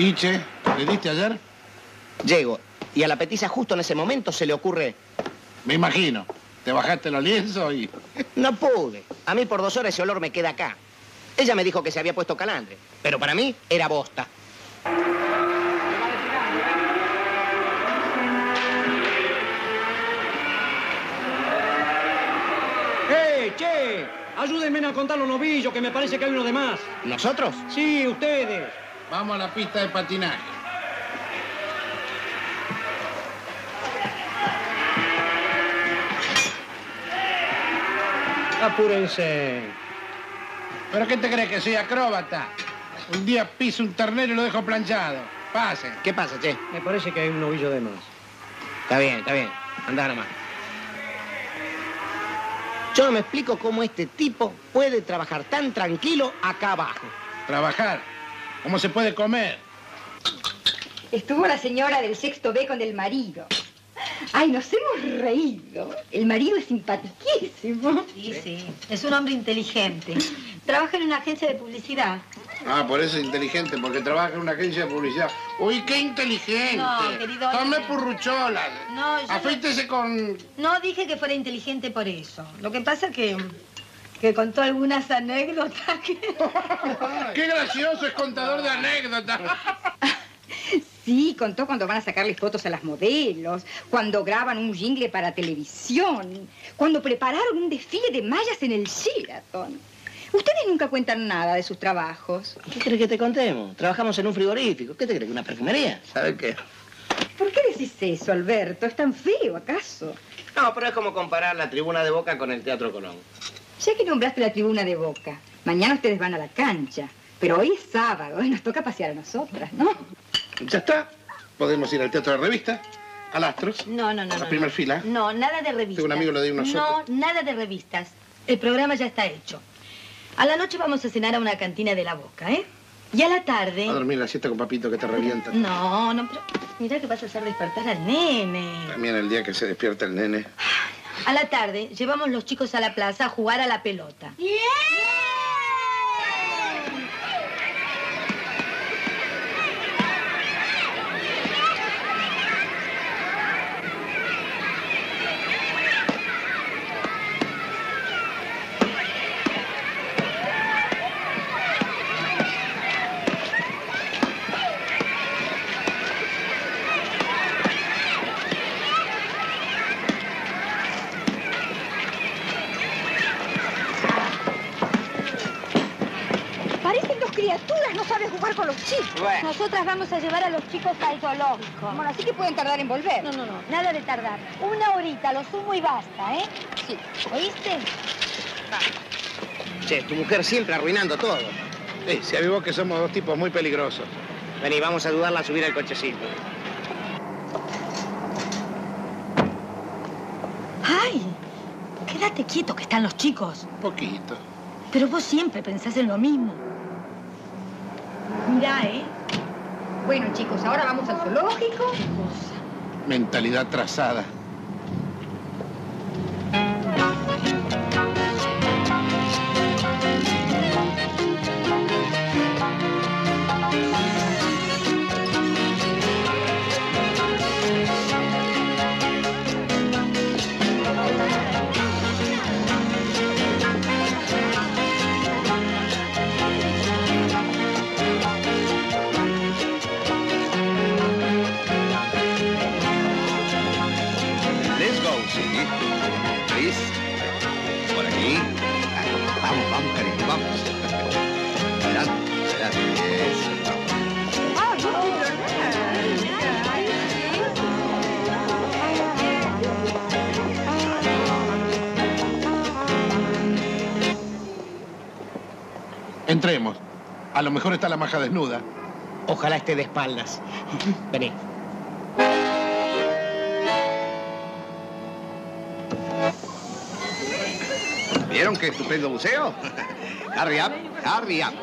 ¿Y, che? ¿Le diste ayer? Llego, y a la petiza justo en ese momento se le ocurre... Me imagino. Te bajaste los lienzos y... No pude. A mí por dos horas ese olor me queda acá. Ella me dijo que se había puesto calandre, pero para mí era bosta. ¡Eh, che! Ayúdenme a contar los novillos, que me parece que hay uno de más. ¿Nosotros? Sí, ustedes. Vamos a la pista de patinaje. Apúrense. ¿Pero qué te crees que soy acróbata? Un día piso un ternero y lo dejo planchado. Pase. ¿Qué pasa, che? Me parece que hay un novillo de más. Está bien, está bien. Andá nomás. Yo no me explico cómo este tipo puede trabajar tan tranquilo acá abajo. Trabajar. ¿Cómo se puede comer? Estuvo la señora del sexto B con el marido. Ay, nos hemos reído. El marido es simpaticísimo. Sí, sí. Es un hombre inteligente. Trabaja en una agencia de publicidad. Ah, por eso es inteligente, porque trabaja en una agencia de publicidad. Uy, qué inteligente. No, querido, Tome no. purrucholas. No, yo no- Afeítese con... No dije que fuera inteligente por eso. Lo que pasa que que contó algunas anécdotas que... Qué gracioso, es contador de anécdotas. Sí, contó cuando van a sacarle fotos a las modelos, cuando graban un jingle para televisión, cuando prepararon un desfile de mallas en el Sheraton. Ustedes nunca cuentan nada de sus trabajos. ¿Qué crees que te contemos? Trabajamos en un frigorífico. ¿Qué te crees? ¿Una perfumería? ¿Sabes qué? ¿Por qué decís eso, Alberto? ¿Es tan feo, acaso? No, pero es como comparar la tribuna de Boca con el Teatro Colón. Ya que nombraste la tribuna de Boca, mañana ustedes van a la cancha. Pero hoy es sábado y nos toca pasear a nosotras, ¿no? Ya está. Podemos ir al teatro de revista, al Astros. No, no, no. A la no, primera no. fila. No, nada de revistas. Tengo un amigo, le doy unos No, nada de revistas. El programa ya está hecho. A la noche vamos a cenar a una cantina de la Boca, ¿eh? Y a la tarde... A dormir la siesta con papito que te revienta. No, no, pero mira que vas a hacer despertar al nene. También el día que se despierta el nene. A la tarde llevamos los chicos a la plaza a jugar a la pelota. Parecen dos criaturas, no saben jugar con los chicos. Bueno. Nosotras vamos a llevar a los chicos al zoológico. Bueno, así que pueden tardar en volver. No, no, no, nada de tardar. Una horita, lo sumo y basta, ¿eh? Sí. ¿Oíste? Che, tu mujer siempre arruinando todo. Eh, si avivó que somos dos tipos muy peligrosos. Vení, vamos a ayudarla a subir al cochecito. ¡Ay! Quédate quieto que están los chicos. Poquito. Pero vos siempre pensás en lo mismo. Mirá, ¿eh? Bueno, chicos, ahora vamos al zoológico. Mentalidad trazada. A lo mejor está la maja desnuda. Ojalá esté de espaldas. Vení. ¿Vieron qué estupendo buceo? Up, hurry up.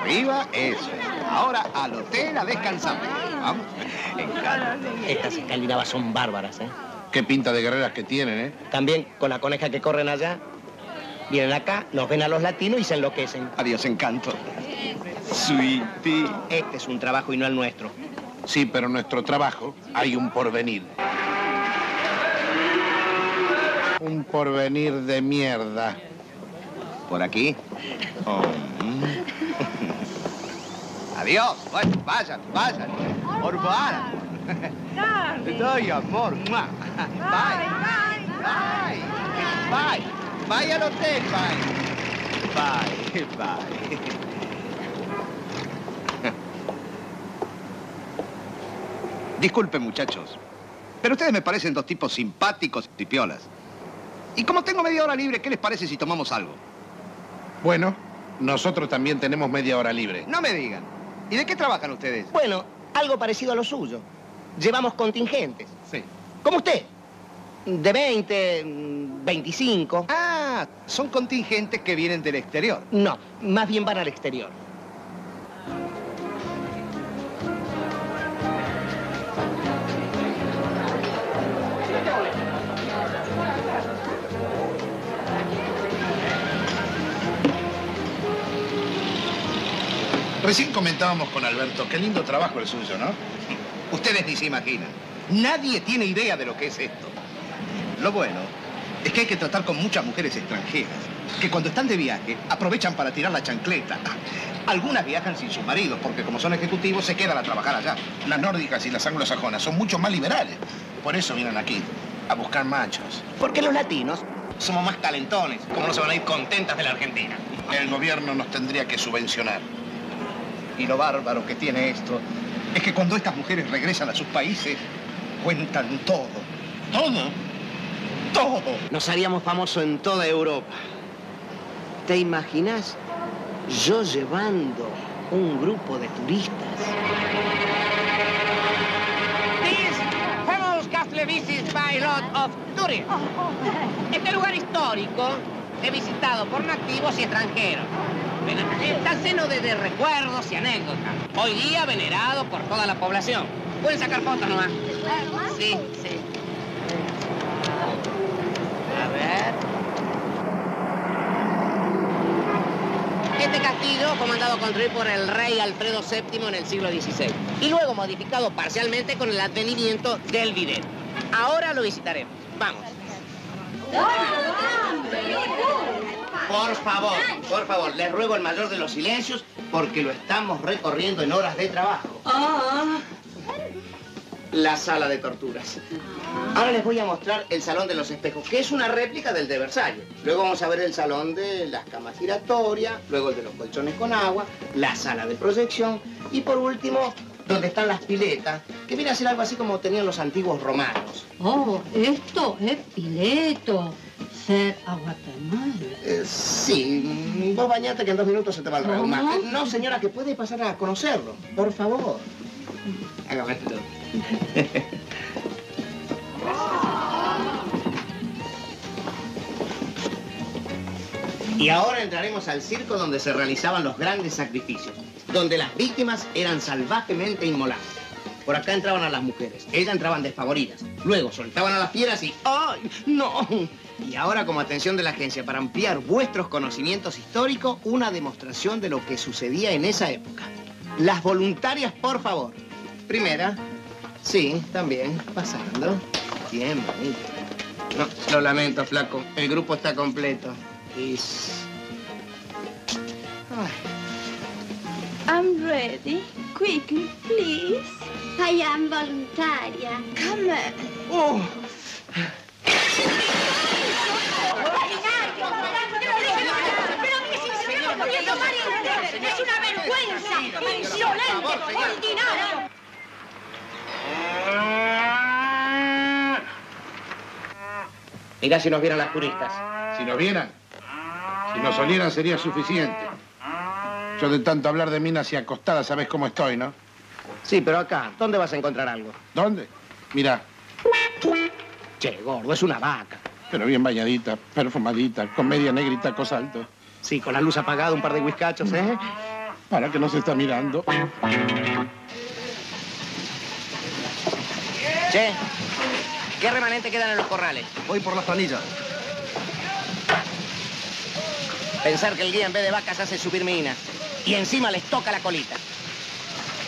Arriba, eso. Ahora al hotel a descansar. Vamos. Estas escalinadas son bárbaras, ¿eh? Qué pinta de guerreras que tienen, ¿eh? También con la coneja que corren allá. Vienen acá, nos ven a los latinos y se enloquecen. Adiós, encanto. Sweetie. Este es un trabajo y no el nuestro. Sí, pero en nuestro trabajo hay un porvenir. Un porvenir de mierda. ¿Por aquí? Oh, mm. Adiós. Bueno, vayan, vayan. Por favor. Te doy amor. Mua. Bye. Bye. Bye. Bye al hotel, bye. Bye. Bye. Disculpen, muchachos. Pero ustedes me parecen dos tipos simpáticos y piolas. Y como tengo media hora libre, ¿qué les parece si tomamos algo? Bueno, nosotros también tenemos media hora libre. No me digan. ¿Y de qué trabajan ustedes? Bueno, algo parecido a lo suyo. Llevamos contingentes. Sí. Como usted. De 20, mm, 25. Ah, son contingentes que vienen del exterior. No, más bien van al exterior. Recién comentábamos con Alberto, qué lindo trabajo el suyo, ¿no? Ustedes ni se imaginan. Nadie tiene idea de lo que es esto. Lo bueno es que hay que tratar con muchas mujeres extranjeras, que cuando están de viaje aprovechan para tirar la chancleta. Algunas viajan sin sus maridos, porque como son ejecutivos se quedan a trabajar allá. Las nórdicas y las anglosajonas son mucho más liberales. Por eso vienen aquí, a buscar machos. Porque los latinos somos más calentones. ¿Cómo no se van a ir contentas de la Argentina? El gobierno nos tendría que subvencionar. Y lo bárbaro que tiene esto es que cuando estas mujeres regresan a sus países, cuentan todo. ¿Todo? Nos haríamos famosos en toda Europa. ¿Te imaginas yo llevando un grupo de turistas? This famous castle visits by lot of tourists. Este lugar histórico es visitado por nativos y extranjeros. Está lleno de, de recuerdos y anécdotas. Hoy día venerado por toda la población. Pueden sacar fotos nomás. Sí, sí. A ver. Este castillo fue mandado a construir por el rey Alfredo VII en el siglo XVI y luego modificado parcialmente con el advenimiento del bidet. Ahora lo visitaremos. Vamos. Por favor, por favor, les ruego el mayor de los silencios porque lo estamos recorriendo en horas de trabajo. La sala de torturas. Ahora les voy a mostrar el salón de los espejos, que es una réplica del de Versalles. Luego vamos a ver el salón de las camas giratorias, luego el de los colchones con agua, la sala de proyección y por último, donde están las piletas, que viene a ser algo así como tenían los antiguos romanos. Oh, esto es pileto. Ser a Guatemala. Eh, sí, vos bañate que en dos minutos se te va el reuma. ¿Cómo? Eh, No, señora, que puede pasar a conocerlo. Por favor. Y ahora entraremos al circo donde se realizaban los grandes sacrificios, donde las víctimas eran salvajemente inmoladas. Por acá entraban a las mujeres, ellas entraban desfavoridas. Luego soltaban a las fieras y ¡ay, no! Y ahora, como atención de la agencia, para ampliar vuestros conocimientos históricos, una demostración de lo que sucedía en esa época. Las voluntarias, por favor. Primera. Sí, también. Pasando. Bien, bonito. No, lo lamento, flaco. El grupo está completo. Ay. I'm ready. Quickly, please. I am voluntaria. Come. Oh. ¡Es una vergüenza! ¡Insolente! ¡Ordinario! Mirá si nos vieran las turistas. Si nos vieran, si nos olieran sería suficiente. Yo de tanto hablar de minas y acostadas, sabes cómo estoy, ¿no? Sí, pero acá, ¿dónde vas a encontrar algo? ¿Dónde? Mira, Che, gordo, es una vaca. pero bien bañadita, perfumadita, con media negra y tacos altos. Sí, con la luz apagada, un par de whiskachos, ¿eh? Para que no se está mirando. Che, ¿qué remanente quedan en los corrales? Voy por las planillas. Pensar que el guía en vez de vacas hace subir minas. Y encima les toca la colita.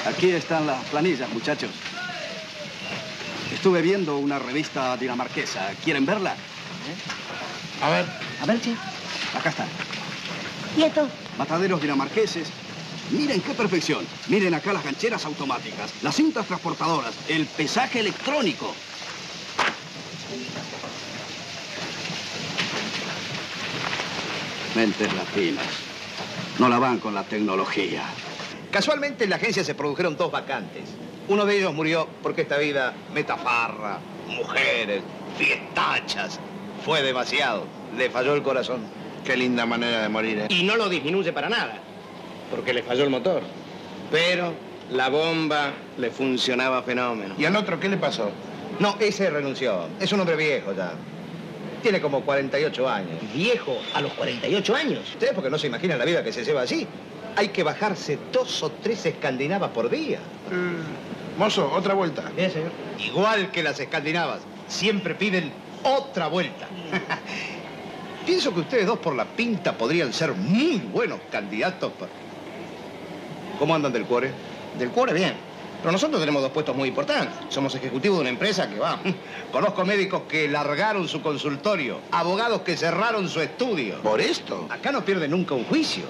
Aquí están las planillas, muchachos. Estuve viendo una revista dinamarquesa. ¿Quieren verla? A ver. A ver, che. Acá está. Quieto. Mataderos dinamarqueses. Miren qué perfección. Miren acá las gancheras automáticas, las cintas transportadoras, el pesaje electrónico. Mentes latinas. No la van con la tecnología. Casualmente en la agencia se produjeron dos vacantes. Uno de ellos murió porque esta vida metafarra, mujeres, fiestachas. Fue demasiado. Le falló el corazón. Qué linda manera de morir, ¿eh? Y no lo disminuye para nada. Porque le falló el motor. Pero la bomba le funcionaba fenómeno. ¿Y al otro qué le pasó? No, ese renunció. Es un hombre viejo ya. Tiene como 48 años. Viejo, a los 48 años. Ustedes porque no se imaginan la vida que se lleva así. Hay que bajarse dos o tres escandinavas por día. Mozo, otra vuelta. Bien, señor. Igual que las escandinavas, siempre piden otra vuelta. Pienso que ustedes dos por la pinta podrían ser muy buenos candidatos para... ¿Cómo andan del cuore? Del cuore, bien. Pero nosotros tenemos dos puestos muy importantes. Somos ejecutivos de una empresa que va. Conozco médicos que largaron su consultorio, abogados que cerraron su estudio. ¿Por esto? Acá no pierde nunca un juicio.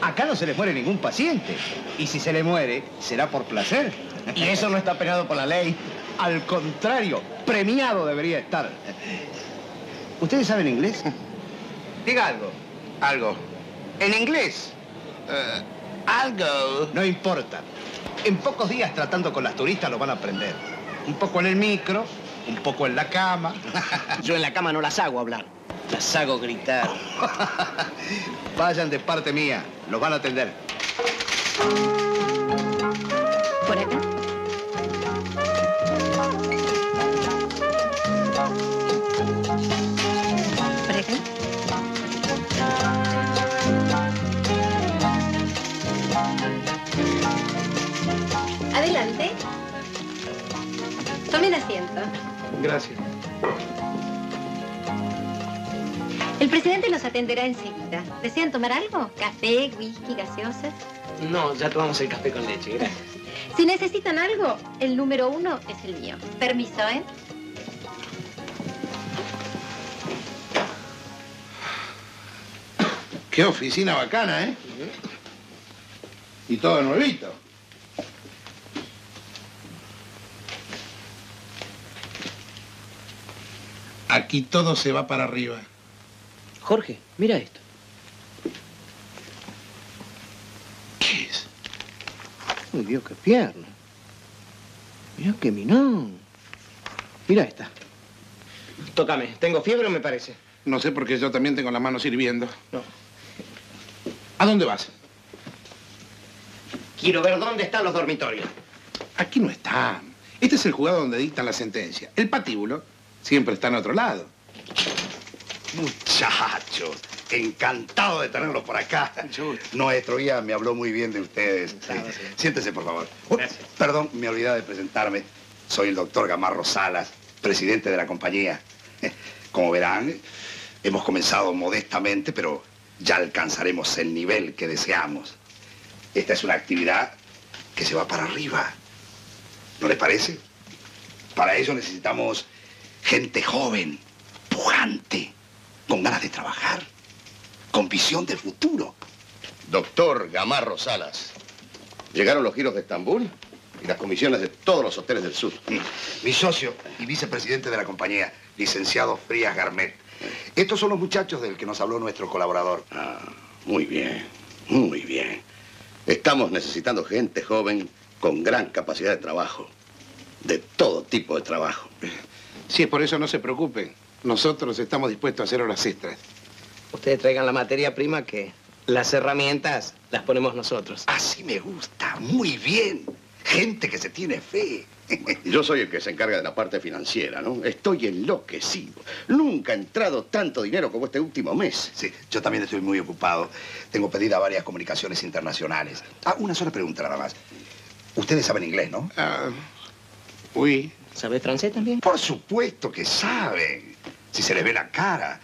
Acá no se le muere ningún paciente. Y si se le muere, será por placer. Y eso no está penado por la ley. Al contrario, premiado debería estar. ¿Ustedes saben inglés? Diga algo. Algo. En inglés. Eh, algo. No importa. En pocos días tratando con las turistas lo van a aprender. Un poco en el micro, un poco en la cama. Yo en la cama no las hago hablar. Las hago gritar. Vayan de parte mía, los van a atender. Por acá. Adelante. Tomen asiento. Gracias. El presidente los atenderá enseguida. ¿Desean tomar algo? ¿Café, whisky, gaseosas? No, ya tomamos el café con leche, gracias. Si necesitan algo, el número uno es el mío. Permiso, ¿eh? Qué oficina bacana, ¿eh? Y todo nuevito. Aquí todo se va para arriba. Jorge, mira esto. ¿Qué es? Uy, Dios, qué pierna. Mira qué minón. Mira esta. Tócame. ¿Tengo fiebre me parece? No sé porque yo también tengo las manos hirviendo. No. ¿A dónde vas? Quiero ver dónde están los dormitorios. Aquí no están. Este es el juzgado donde dictan la sentencia. El patíbulo siempre está en otro lado. Muchachos, encantado de tenerlos por acá. Nuestro guía me habló muy bien de ustedes. Siéntese, por favor. Oh, perdón, me olvidé de presentarme. Soy el doctor Gamarro Salas, presidente de la compañía. Como verán, hemos comenzado modestamente, pero ya alcanzaremos el nivel que deseamos. Esta es una actividad que se va para arriba. ¿No les parece? Para ello necesitamos gente joven, pujante, con ganas de trabajar, con visión de futuro. Doctor Gamarro Salas, llegaron los giros de Estambul y las comisiones de todos los hoteles del sur. Mi socio y vicepresidente de la compañía, licenciado Frías Garmet. Estos son los muchachos del que nos habló nuestro colaborador. Ah, muy bien, muy bien. Estamos necesitando gente joven con gran capacidad de trabajo, de todo tipo de trabajo. Si es por eso, no se preocupen. Nosotros estamos dispuestos a hacer horas extras. Ustedes traigan la materia prima que las herramientas las ponemos nosotros. Así me gusta, muy bien. Gente que se tiene fe. Yo soy el que se encarga de la parte financiera, ¿no? Estoy enloquecido. Nunca ha entrado tanto dinero como este último mes. Sí, yo también estoy muy ocupado. Tengo pedida varias comunicaciones internacionales. Ah, una sola pregunta nada más. Ustedes saben inglés, ¿no? Ah, uy. ¿Sabe francés también? Por supuesto que saben. Si se les ve la cara.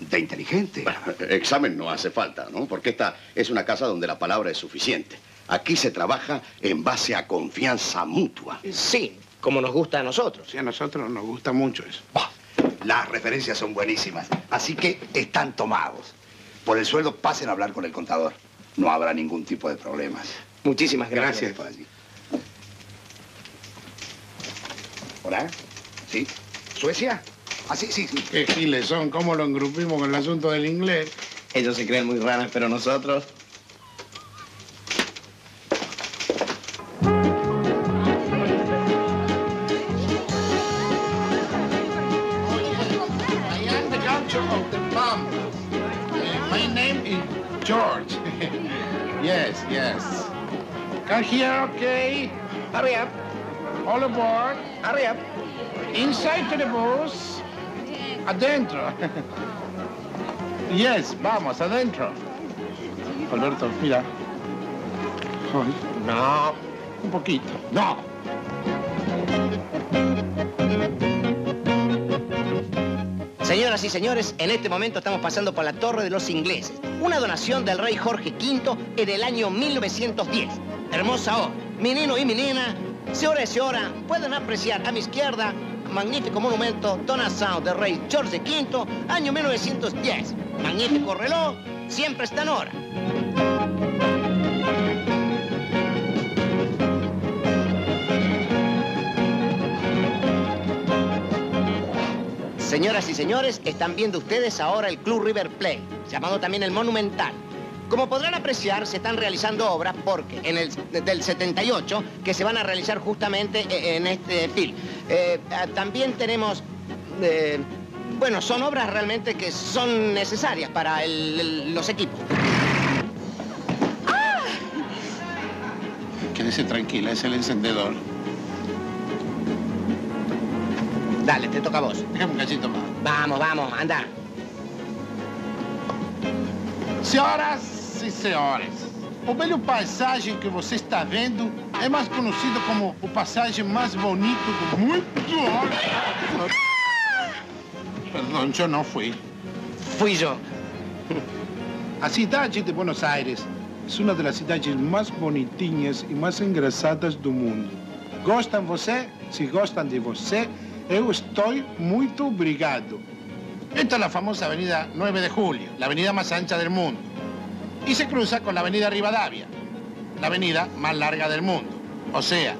de inteligente. Examen no hace falta, ¿no? Porque esta es una casa donde la palabra es suficiente. Aquí se trabaja en base a confianza mutua. Sí, como nos gusta a nosotros. Sí, a nosotros nos gusta mucho eso. Bah, las referencias son buenísimas, así que están tomados. Por el sueldo pasen a hablar con el contador. No habrá ningún tipo de problemas. Muchísimas gracias allí. ¿Hola? ¿Sí? ¿Suecia? Ah, sí, sí, sí. Qué giles son, cómo lo engrupimos con el asunto del inglés. Ellos se creen muy raras, pero nosotros... I am the gaucho of the bomb. My name is George. yes, yes. Come here, okay? Hurry up, All aboard. hurry up. Inside to the bus. Adentro. yes, vamos, adentro. Alberto, mira. Ay, No, un poquito. No. Señoras y señores, en este momento estamos pasando por la Torre de los Ingleses, una donación del rey Jorge V en el año 1910. Hermosa obra. Menino y menina, señora y señora, pueden apreciar a mi izquierda magnífico monumento donación del rey George V, año 1910. Magnífico reloj, siempre está en hora. Señoras y señores, están viendo ustedes ahora el Club River Plate, llamado también el Monumental. Como podrán apreciar, se están realizando obras porque en el del 78 que se van a realizar justamente e- en este film. Eh, ah, también tenemos, eh, bueno, son obras realmente que son necesarias para el- el- los equipos. Quédese tranquila, es el encendedor. Dale, te toca a vos. Déjame un cachito más. Vamos, vamos, anda. Senhoras e senhores, o belo paisagem que você está vendo é mais conhecido como o passagem mais bonito do mundo. Perdão, eu não fui. Fui yo. A cidade de Buenos Aires é uma das cidades mais bonitinhas e mais engraçadas do mundo. Gostam você? Se gostam de você, eu estou muito obrigado. Esta es la famosa avenida 9 de Julio, la avenida más ancha del mundo. Y se cruza con la avenida Rivadavia, la avenida más larga del mundo. O sea,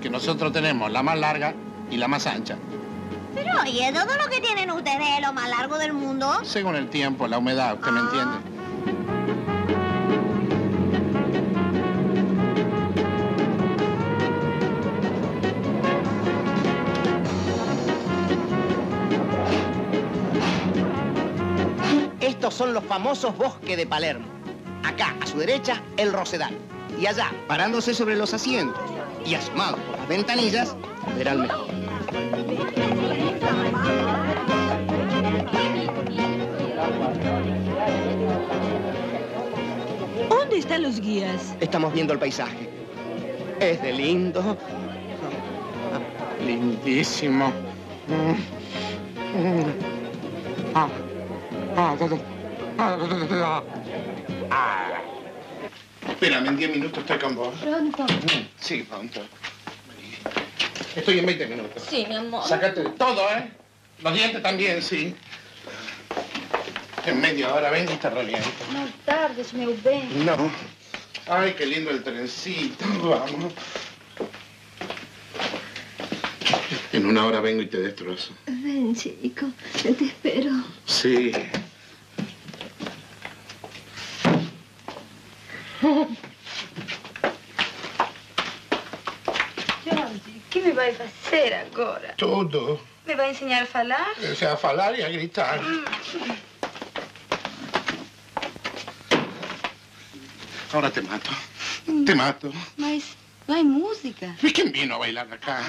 que nosotros tenemos la más larga y la más ancha. Pero oye, todo lo que tienen ustedes es lo más largo del mundo. Según el tiempo, la humedad, ¿usted me entiende? Estos son los famosos bosques de Palermo. Acá, a su derecha, el Rosedal. Y allá, parándose sobre los asientos y asomados por las ventanillas, verán mejor. ¿Dónde están los guías? Estamos viendo el paisaje. Es de lindo. Lindísimo. Ah. Espérame, en 10 minutos estoy con vos. Pronto. Mm, Sí, pronto. Estoy en 20 minutos. Sí, mi amor. Sácate todo, ¿eh? Los dientes también, sí. En media hora vengo y te reviento. No tardes, meu bem. No. Ay, qué lindo el trencito. Vamos. En una hora vengo y te destrozo. Ven, chico. Te espero. Sí. Jorge, que me vai fazer agora? Tudo. Me vai ensinar a falar? O sea, a falar y a gritar. Ahora te mato. Te mato. Mas não é música. ¿Y quién vino a bailar acá?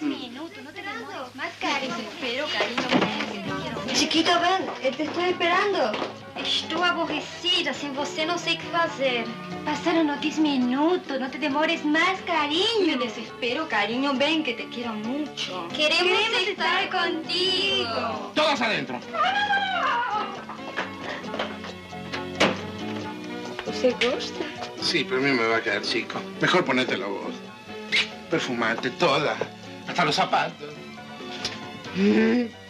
minutos, no te demores más, Cari. Te espero, cariño, Chiquito, ven, eh, te estoy esperando. Estou aborrecida, sin você no sé qué hacer. Pasaron Passaram minutos, não te demores más, cariño. Desespero, cariño, ven, que te quiero mucho. Queremos, estar, contigo. Todos adentro. ¿Usted gusta? Sí, pero a mí me va a quedar chico. Mejor ponételo vos. Perfumate toda, hasta los zapatos. Mm.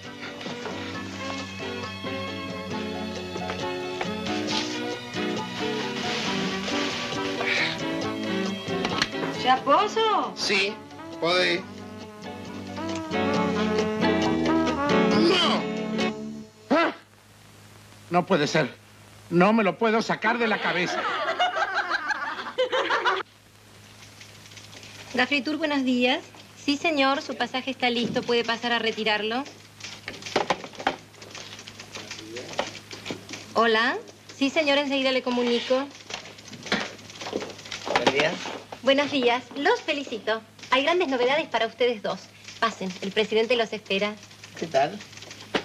¿Ya poso? Sí, podés. ¡No! ¡Ah! No puede ser. No me lo puedo sacar de la cabeza. Gafritur, buenos días. Sí, señor, su pasaje está listo. ¿Puede pasar a retirarlo? Hola. Sí, señor, enseguida le comunico. Buen día. Buenos días. Los felicito. Hay grandes novedades para ustedes dos. Pasen, el presidente los espera. ¿Qué tal?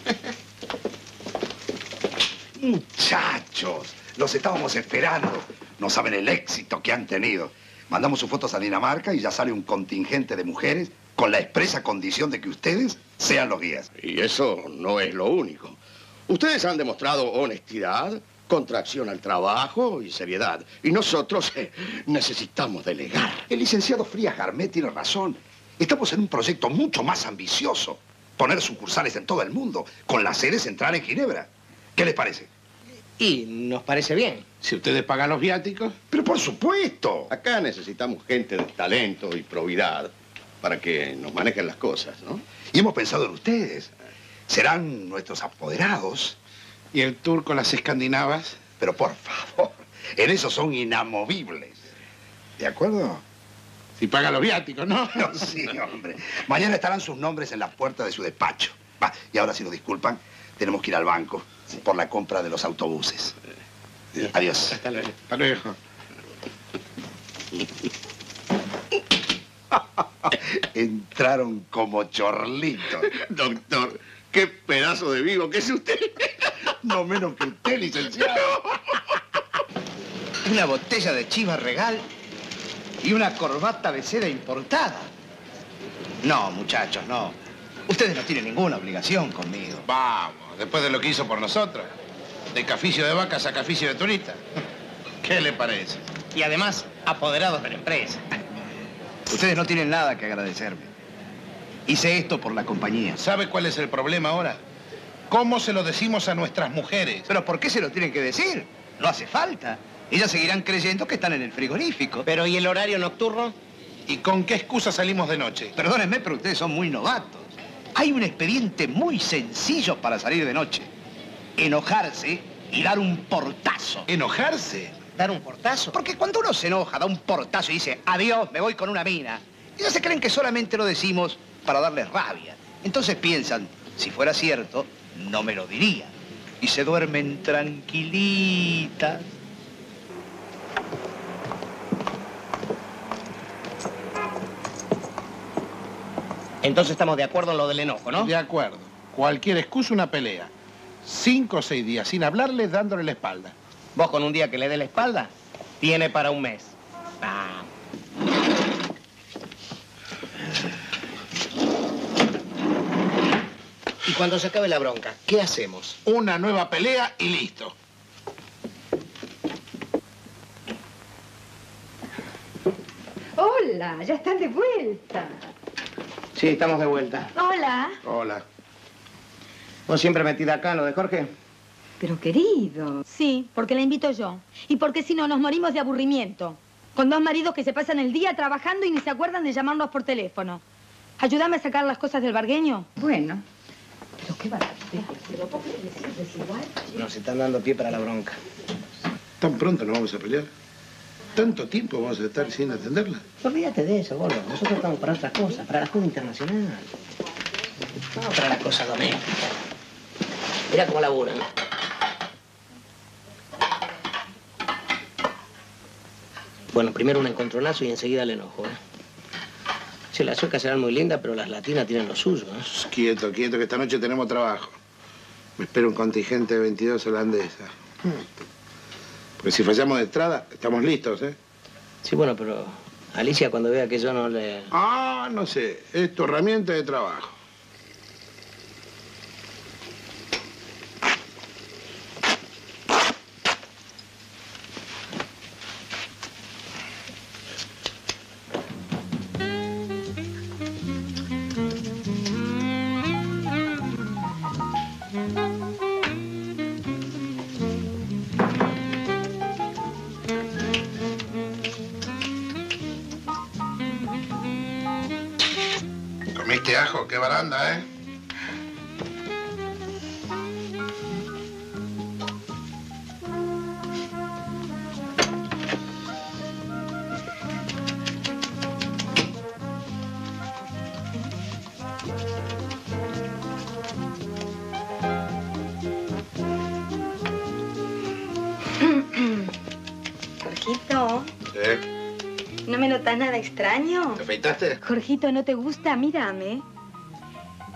Muchachos, los estábamos esperando. No saben el éxito que han tenido. Mandamos sus fotos a Dinamarca y ya sale un contingente de mujeres con la expresa condición de que ustedes sean los guías. Y eso no es lo único. Ustedes han demostrado honestidad, contracción al trabajo y seriedad. Y nosotros eh, necesitamos delegar. El licenciado Frías Garmet tiene razón. Estamos en un proyecto mucho más ambicioso. Poner sucursales en todo el mundo, con la sede central en Ginebra. ¿Qué les parece? Y nos parece bien. Si ustedes pagan los viáticos. Pero por supuesto. Acá necesitamos gente de talento y probidad para que nos manejen las cosas, ¿no? Y hemos pensado en ustedes. Serán nuestros apoderados. ¿Y el tour con las escandinavas? Pero por favor, en eso son inamovibles. ¿De acuerdo? Si pagan los viáticos, ¿no? No, sí, hombre. Mañana estarán sus nombres en la puerta de su despacho. Va, y ahora, si nos disculpan, tenemos que ir al banco por la compra de los autobuses. Adiós. Hasta luego. Hasta luego. Entraron como chorlitos. Doctor, qué pedazo de vivo que es usted. No menos que usted, licenciado. Una botella de chiva regal y una corbata de seda importada. No, muchachos, no. Ustedes no tienen ninguna obligación conmigo. Vamos, después de lo que hizo por nosotros. De caficio de vacas a caficio de turista. ¿Qué le parece? Y además, apoderados de la empresa. Ustedes no tienen nada que agradecerme. Hice esto por la compañía. ¿Sabe cuál es el problema ahora? ¿Cómo se lo decimos a nuestras mujeres? ¿Pero por qué se lo tienen que decir? No hace falta. Ellas seguirán creyendo que están en el frigorífico. Pero ¿y el horario nocturno? ¿Y con qué excusa salimos de noche? Perdónenme, pero ustedes son muy novatos. Hay un expediente muy sencillo para salir de noche. Enojarse y dar un portazo. ¿Enojarse? ¿Dar un portazo? Porque cuando uno se enoja, da un portazo y dice, adiós, me voy con una mina. Ellos se creen que solamente lo decimos para darles rabia. Entonces piensan, si fuera cierto, no me lo dirían. Y se duermen tranquilitas. Entonces estamos de acuerdo en lo del enojo, ¿no? De acuerdo. Cualquier excusa, una pelea. Cinco o seis días sin hablarle, dándole la espalda. Vos con un día que le dé la espalda, tiene para un mes. Ah. Y cuando se acabe la bronca, ¿qué hacemos? Una nueva pelea y listo. Hola, ya están de vuelta. Sí, estamos de vuelta. Hola. Hola. ¿Vos siempre metida acá en lo de Jorge? Pero querido. Sí, porque la invito yo. Y porque si no, nos morimos de aburrimiento. Con dos maridos que se pasan el día trabajando y ni se acuerdan de llamarnos por teléfono. Ayúdame a sacar las cosas del bargueño. Bueno. Pero qué. Nos están dando pie para la bronca. ¿Tan pronto nos vamos a pelear? ¿Tanto tiempo vamos a estar sin atenderla? Olvídate de eso, gordo. Nosotros estamos para otras cosas, para la Junta Internacional. No para las cosas domésticas. Mira cómo laburan. Bueno, primero un encontronazo y enseguida el enojo, ¿eh? Sí, las suecas serán muy lindas, pero las latinas tienen lo suyo, ¿eh? Quieto, quieto, que esta noche tenemos trabajo. Me espera un contingente de 22 holandesas. Porque si fallamos de entrada, estamos listos, ¿eh? Sí, bueno, pero Alicia cuando vea que yo no le... Ah, no sé. Es tu herramienta de trabajo. Jorgito, ¿no te gusta? Mírame.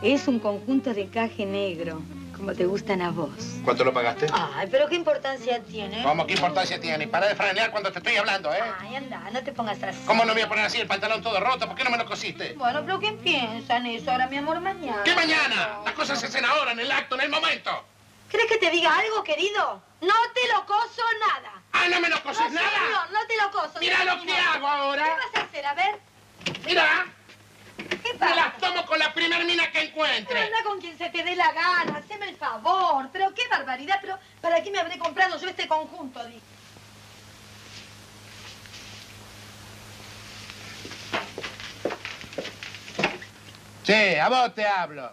Es un conjunto de caje negro, como te gustan a vos. ¿Cuánto lo pagaste? Ay, pero ¿qué importancia tiene? ¿Cómo qué importancia tiene? Para de franear cuando te estoy hablando, ¿eh? Ay, anda, no te pongas así. ¿Cómo no me voy a poner así el pantalón todo roto? ¿Por qué no me lo cosiste? Bueno, pero ¿qué piensan eso ahora, mi amor, mañana? ¿Qué mañana? Las cosas se hacen ahora, en el acto, en el momento. ¿Crees que te diga algo, querido? No te lo coso nada. Ah, ¿no me lo coses no, nada? señor, no te lo coso. Mira lo que hago ahora. ¿Qué vas a hacer? A ver. Mira, ¿Qué me pasa? las tomo con la primer mina que Pero encuentre. anda con quien se te dé la gana, haceme el favor. Pero qué barbaridad, pero ¿para qué me habré comprado yo este conjunto? Di? Sí, a vos te hablo.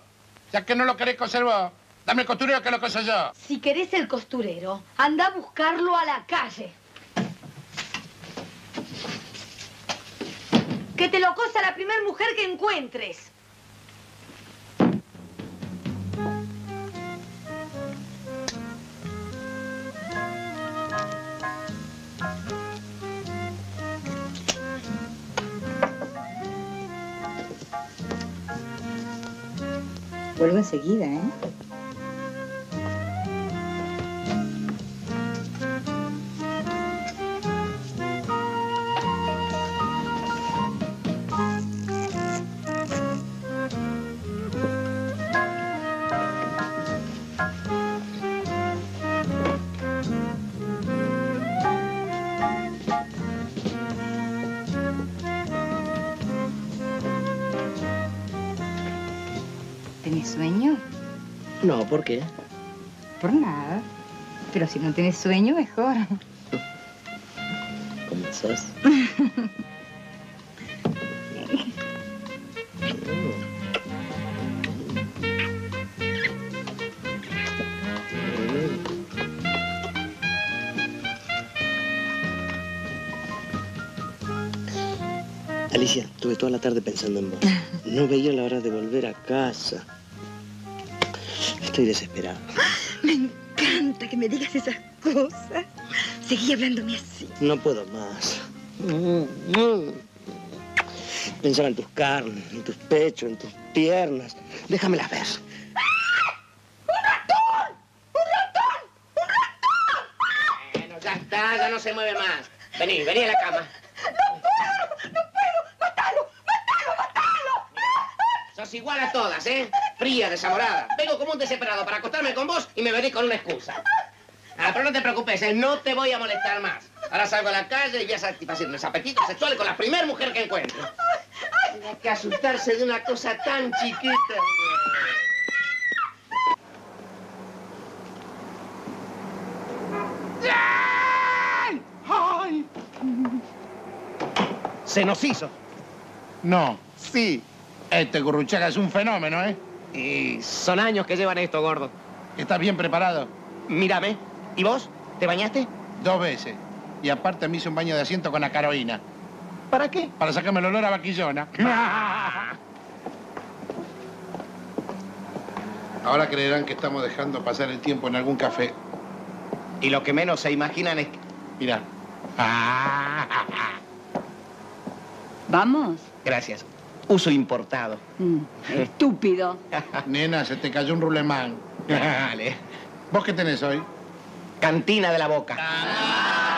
Ya que no lo querés coser vos, dame el costurero que lo coso yo. Si querés el costurero, anda a buscarlo a la calle. Que te lo cosa la primer mujer que encuentres. Vuelvo enseguida, ¿eh? No, ¿por qué? Por nada. Pero si no tenés sueño, mejor. ¿Cómo sos? Alicia, estuve toda la tarde pensando en vos. No veía la hora de volver a casa. Estoy desesperado. Me encanta que me digas esas cosas. Seguí hablándome así. No puedo más. Pensaba en tus carnes, en tus pechos, en tus piernas. Déjamelas ver. Bueno, ya está, ya no se mueve más. Vení, vení a la cama. Sos igual a todas, ¿eh? Fría, desamorada. Vengo como un desesperado para acostarme con vos y me venís con una excusa. Ah, pero no te preocupes, ¿eh? no te voy a molestar más. Ahora salgo a la calle y voy a satisfacer mis apetitos sexuales con la primera mujer que encuentre. Tiene que asustarse de una cosa tan chiquita. ¡Ay! Se nos hizo. No, Sí. este Gurruchaga es un fenómeno, ¿eh? Y son años que llevan esto, gordo. ¿Estás bien preparado? Mírame. ¿Y vos? ¿Te bañaste? Dos veces. Y aparte me hice un baño de asiento con la Carolina. ¿Para qué? Para sacarme el olor a vaquillona. Ahora creerán que estamos dejando pasar el tiempo en algún café. Y lo que menos se imaginan es que... Mirá. ¿Vamos? Gracias. Uso importado. Mm, estúpido. Nena, se te cayó un rulemán. Dale. ¿Vos qué tenés hoy? Cantina de la boca. Y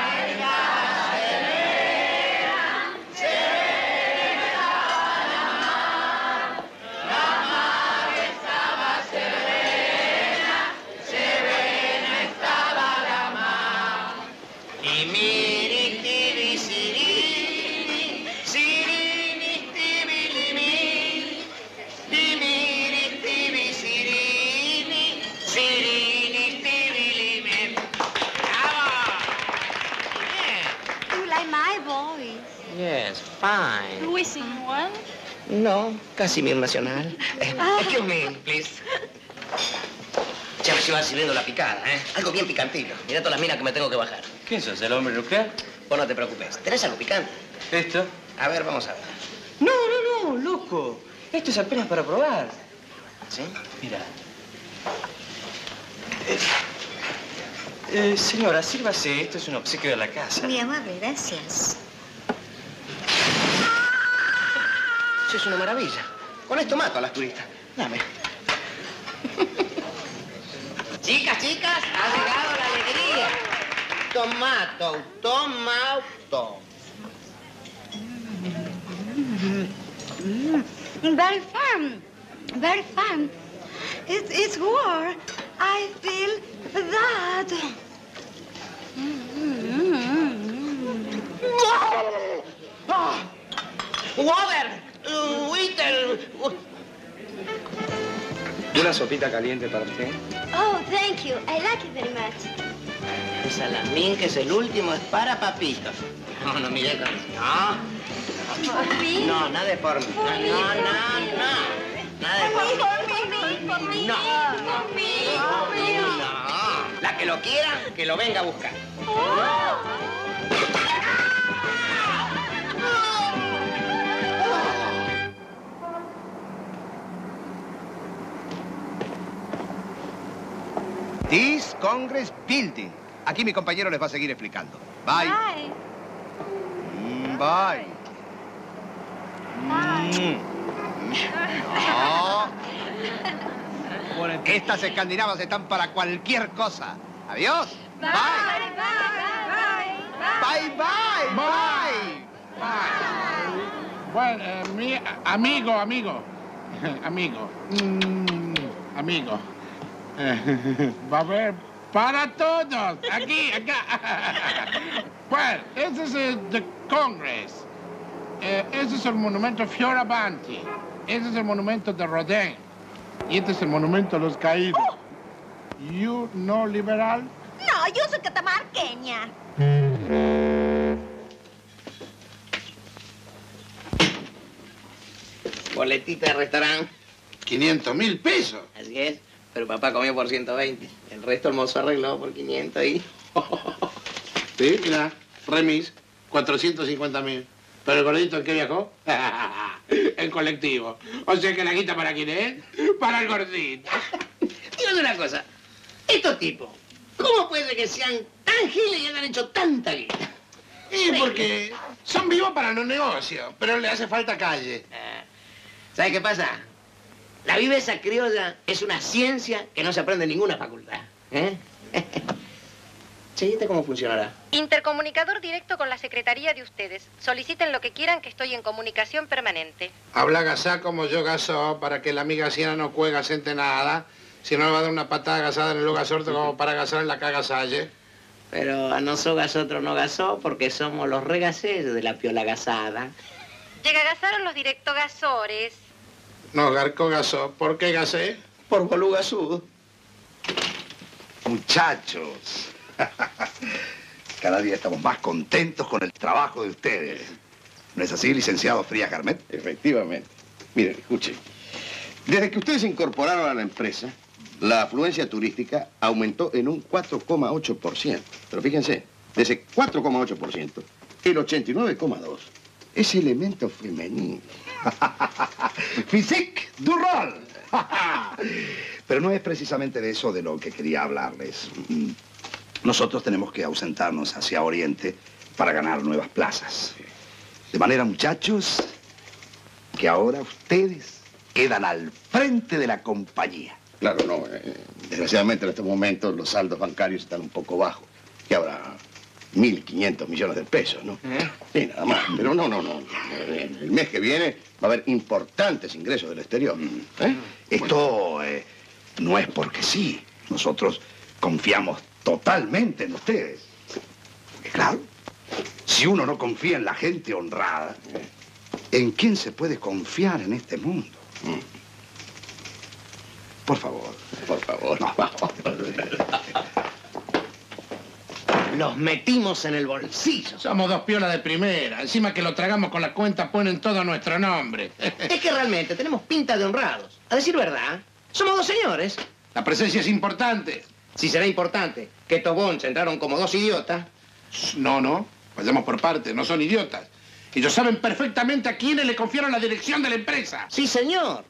fine. One? No, Casimir Nacional. Eh, excuse me, please. Ya me lleva sirviendo la picada, ¿eh? Algo bien picantito. Mira todas las minas que me tengo que bajar. ¿Quién sos, el hombre nuclear? Vos no te preocupes. ¿Tenés algo picante? ¿Esto? A ver, vamos a ver. No, no, no, loco. Esto es apenas para probar. ¿Sí? Mira. Eh, eh, señora, sírvase. Esto es un obsequio de la casa. Mi amable, gracias. Es una maravilla. Con esto mato a las turistas. Dame. chicas, chicas, ha llegado la alegría. Tomato, tomato. Very fun. Very fun. It, it's war. I feel that. Ah, Water, Whittle. Una sopita caliente para usted. Oh, thank you. I like it very much. El salamín, que es el último, es para papitos. No, no, mire con No. ¿Por mí? No, nada de por mí. No, no, no, no. Nada de por mí. por mí, No. por mí, por mí. No. La que lo quiera, que lo venga a buscar. This Congress Building. Aquí mi compañero les va a seguir explicando. Bye. Mm, Bye. Mm. No. Estas escandinavas están para cualquier cosa. Adiós. Bye. Bye, bye, bye. Bueno, eh, mi amigo, amigo, amigo, Mm, amigo. Va a haber para todos, aquí, acá. Bueno, ese es el the Congress. Eh, ese es el monumento Fioravanti. Ese es el monumento de Rodin. Y este es el monumento a los caídos. You no liberal? No, yo soy catamarqueña. Boletita de restaurante. 500 mil pesos. Así es. Pero papá comió por 120. El resto el mozo arregló por 500 y... Sí, mira, remis, 450 mil. Pero el gordito, ¿en qué viajó? el colectivo. O sea que la guita para quién es? Para el gordito. Dígame una cosa. Estos tipos, ¿cómo puede que sean tan giles y hayan hecho tanta guita? Y porque son vivos para los negocios, pero le hace falta calle. ¿Sabe qué pasa? La viveza criolla es una ciencia que no se aprende en ninguna facultad. ¿eh? Cheguita, ¿cómo funcionará? Intercomunicador directo con la secretaría de ustedes. Soliciten lo que quieran que estoy en comunicación permanente. Habla gasá como yo gasó, para que la amiga siena no cuega gente nada. Si no le va a dar una patada gasada en el lugar sorte como para gasar en la cagasalle. Pero a nosotros otro no gasó porque somos los regaseros de la piola gasada. Llega gasaron los directogasores. No, Garco gasó. ¿Por qué gasé? Por bolugasudo. Muchachos, cada día estamos más contentos con el trabajo de ustedes. ¿No es así, licenciado Frías Garmet? Efectivamente. Miren, escuchen. Desde que ustedes se incorporaron a la empresa, la afluencia turística aumentó en un 4,8%. Pero fíjense, de ese 4,8%, el 89,2% es elemento femenino. Physique du rol. Pero no es precisamente de eso de lo que quería hablarles. Nosotros tenemos que ausentarnos hacia Oriente para ganar nuevas plazas. De manera, muchachos, que ahora ustedes quedan al frente de la compañía. Claro, no. eh, desgraciadamente en estos momentos los saldos bancarios están un poco bajos. Que habrá 1.500 millones de pesos, ¿no? Sí, nada más. Pero no, no, no. Eh, El mes que viene va a haber importantes ingresos del exterior. ¿eh? Esto eh, no es porque sí. Nosotros confiamos totalmente en ustedes. Claro, si uno no confía en la gente honrada, ¿en quién se puede confiar en este mundo? Por favor. Por favor. No. los metimos en el bolsillo. Somos dos piolas de primera. Encima que lo tragamos con la cuenta ponen todo nuestro nombre. Es que realmente tenemos pinta de honrados. A decir verdad, somos dos señores. La presencia es importante. Si será importante que Tobón se entraron como dos idiotas. No, no. Vayamos por partes. No son idiotas. Ellos saben perfectamente a quiénes le confiaron la dirección de la empresa. Sí, señor.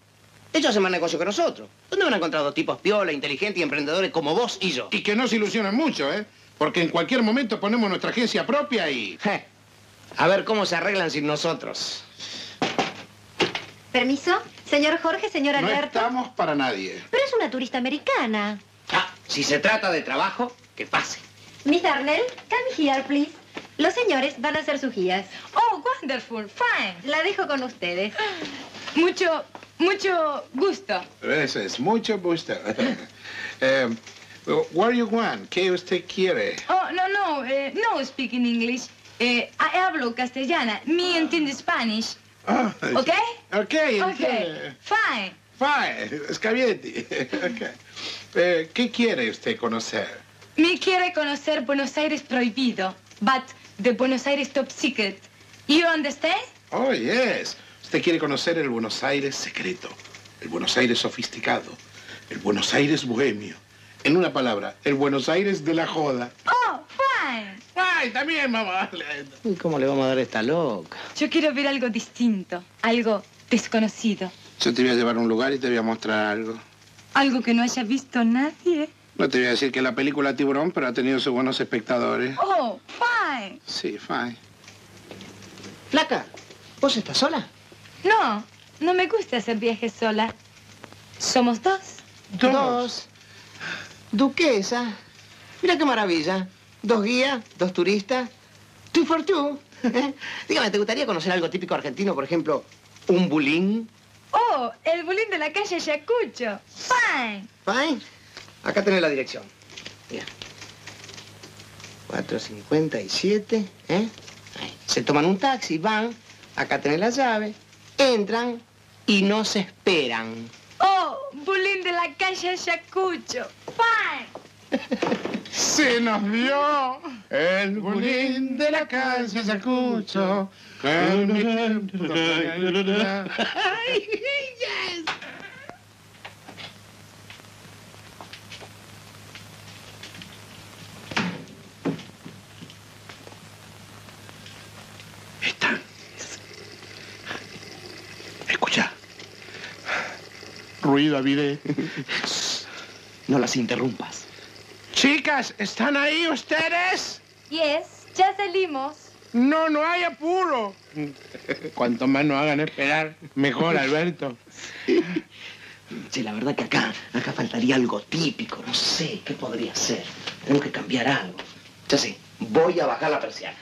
Ellos hacen más negocio que nosotros. ¿Dónde van a encontrar dos tipos piola, inteligentes y emprendedores como vos y yo? Y que no se ilusionen mucho, ¿eh? Porque en cualquier momento ponemos nuestra agencia propia y... Je. A ver cómo se arreglan sin nosotros. ¿Permiso? Señor Jorge, señor No Alberto. estamos para nadie. Pero es una turista americana. Ah, si se trata de trabajo, que pase. Miss Darnell, come here, please. Los señores van a hacer sus guías. Oh, wonderful, fine. La dejo con ustedes. Mucho, mucho gusto. Eso es mucho gusto. eh, where you want? ¿Qué usted quiere? Oh, no, no, eh, no speak in English. Eh, I hablo castellana. Me entiende Spanish. Ah, ¿Ok? Ok, entiende. fine. Fine, Scavietti. Ok. Eh, ¿Qué quiere usted conocer? Me quiere conocer Buenos Aires prohibido, but the Buenos Aires top secret. You understand? Oh, yes. Usted quiere conocer el Buenos Aires secreto, el Buenos Aires sofisticado, el Buenos Aires bohemio. En una palabra, el Buenos Aires de la joda. Oh, fine. Ay, también, mamá. ¿Y cómo le vamos a dar esta loca? Yo quiero ver algo distinto, algo desconocido, Yo te voy a llevar a un lugar y te voy a mostrar algo. algo que no haya visto nadie. No te voy a decir que la película Tiburón, pero ha tenido sus buenos espectadores. Oh, fine. Sí, fine. Flaca, ¿vos estás sola? No, no me gusta hacer viajes sola. Somos dos. Dos. Duquesa. Mira qué maravilla. Dos guías, dos turistas. Two for two. Dígame, ¿te gustaría conocer algo típico argentino? Por ejemplo, un bulín. Oh, el bulín de la calle Ayacucho. Fine. Fine. Acá tenés la dirección. Mira. 457, ¿eh? Ahí. Se toman un taxi, van. Acá tenés la llave. Entran y no se esperan. Oh, bulín de la calle Ayacucho. Fine. Se nos vio el bulín de la calle Ayacucho. Ay, yes. Están. Escucha. Ruido, aviré. No las interrumpas. Chicas, ¿están ahí ustedes? Yes, ya salimos. No, no hay apuro. Cuanto más nos hagan esperar, mejor, Alberto. Che, la verdad que acá, acá faltaría algo típico. No sé, ¿qué podría ser? Tenemos que cambiar algo. Ya sé, voy a bajar la persiana.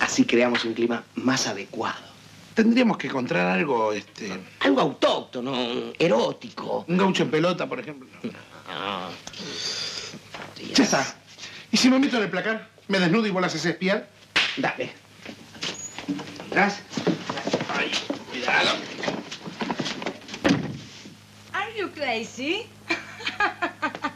Así creamos un clima más adecuado. Tendríamos que encontrar algo, este... Algo autóctono, erótico. Un gaucho en pelota, por ejemplo. Ah. Ya está. ¿Y si me meto en el placar? ¿Me desnudo y vos las haces espiar? Dale. ¿Atrás? Ay, cuidado. Are you crazy?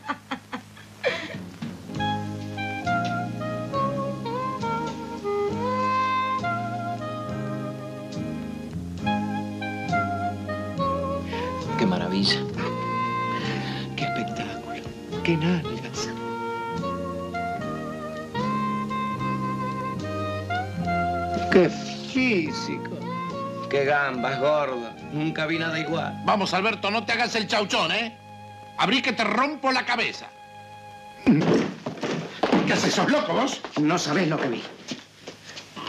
maravilla. Qué espectáculo. Qué nalgas. Qué físico. Qué gambas, gordo. Nunca vi nada igual. Vamos, Alberto, no te hagas el chauchón, ¿eh? Abrí que te rompo la cabeza. ¿Qué haces? ¿Sos loco vos? No sabés lo que vi.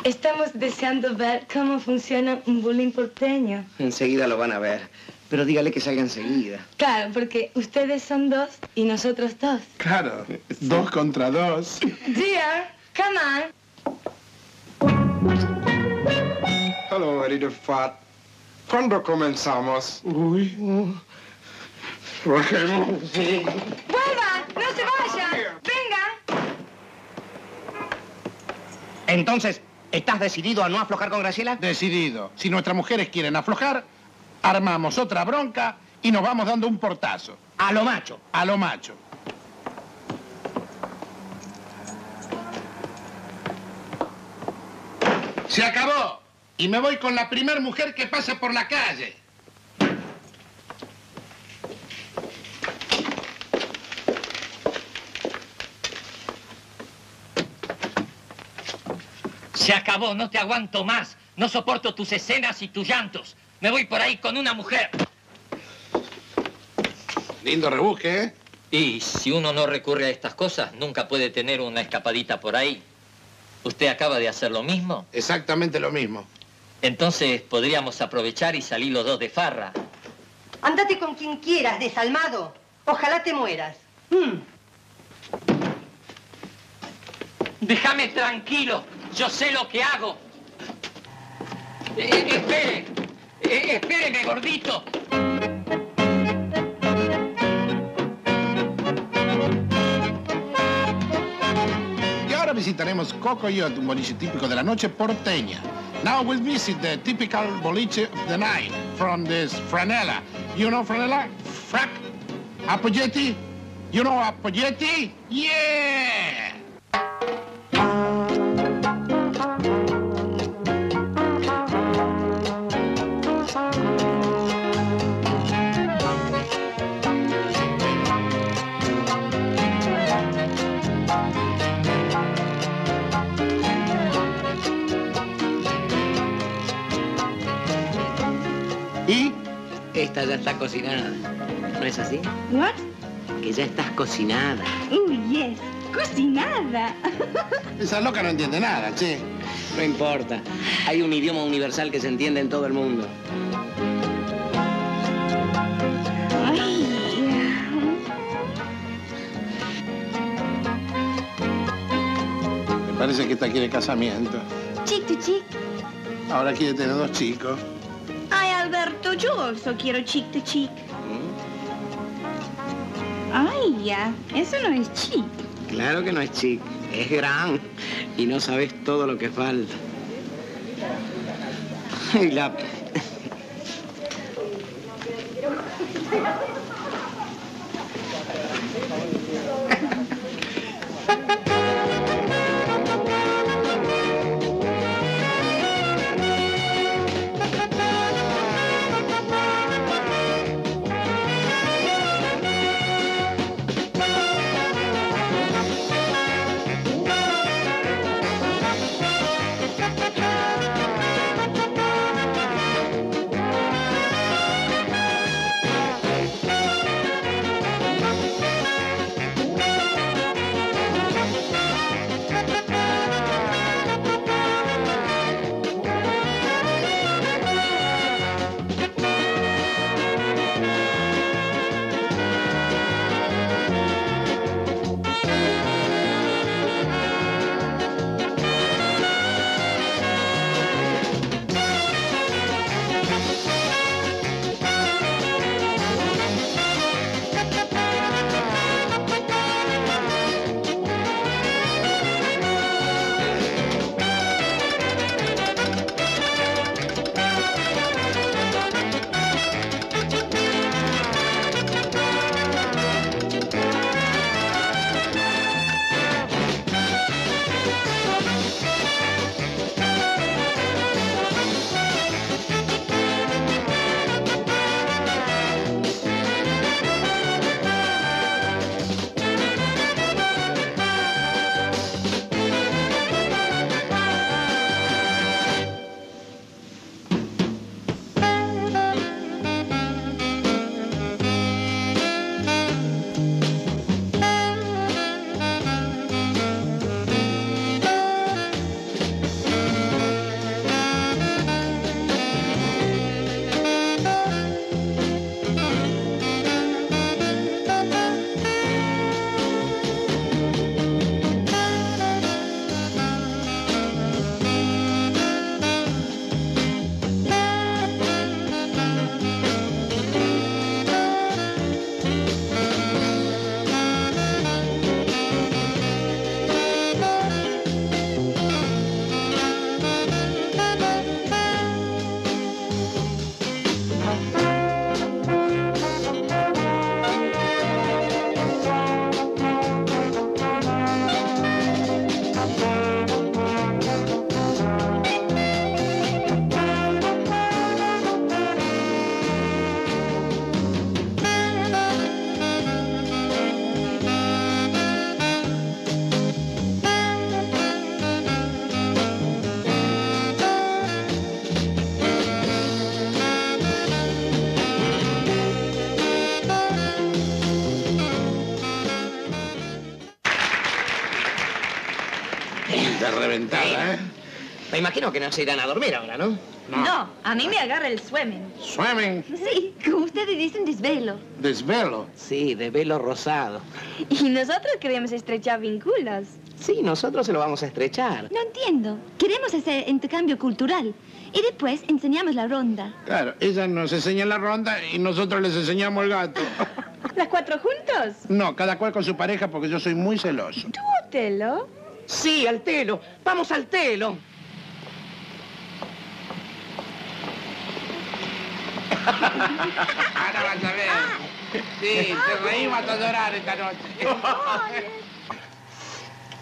Estamos deseando ver cómo funciona un bulín porteño. Enseguida lo van a ver. Pero dígale que salga enseguida. Claro, porque ustedes son dos y nosotros dos. Claro, dos contra dos. Dear, come on. Hello, Editor Fat. ¿Cuándo comenzamos? Uy. ¡Vuelva! ¡No se vaya! ¡Venga! Entonces, ¿estás decidido a no aflojar con Graciela? Decidido. Si nuestras mujeres quieren aflojar, armamos otra bronca y nos vamos dando un portazo. A lo macho. A lo macho. Se acabó. Y me voy con la primer mujer que pasa por la calle. Se acabó, no te aguanto más. No soporto tus escenas y tus llantos. Me voy por ahí con una mujer. Lindo rebusque, ¿eh? Y si uno no recurre a estas cosas, nunca puede tener una escapadita por ahí. ¿Usted acaba de hacer lo mismo? Exactamente lo mismo. Entonces podríamos aprovechar y salir los dos de farra. Andate con quien quieras, desalmado. Ojalá te mueras. Mm. Déjame tranquilo. Yo sé lo que hago. Eh, eh, espere. Eh, espéreme, gordito. Y ahora visitaremos Cocoyot, un boliche típico de la noche porteña. Now we'll visit the typical boliche of the night from this Franella. You know Franella? Frac? Apoggetti? You know Apoggetti? Yeah! Esta ya está cocinada. ¿No es así? What? Que ya estás cocinada. Oh, yes. Cocinada. Esa loca no entiende nada, che. No importa. Hay un idioma universal que se entiende en todo el mundo. Me parece que esta quiere casamiento. Chic to chic. Ahora quiere tener dos chicos. Alberto, yo also quiero chic to chic. Ay, ya. Eso no es chic. Claro que no es chic. Es gran. Y no sabes todo lo que falta. Y la... Me imagino que no se irán a dormir ahora, ¿no? No. a mí me agarra el swimming. Swimming, Sí, como ustedes dicen, desvelo. desvelo. Sí, de velo rosado. Y nosotros queremos estrechar vínculos. Sí, nosotros se lo vamos a estrechar. No entiendo. Queremos hacer intercambio cultural. Y después enseñamos la ronda. Claro, ella nos enseña la ronda y nosotros les enseñamos el gato. ¿Las cuatro juntos? No, cada cual con su pareja porque yo soy muy celoso. ¿Tú, Otelo? Sí, al telo. Vamos al telo. Ahora vas a ver. Sí, te reímos hasta llorar esta noche.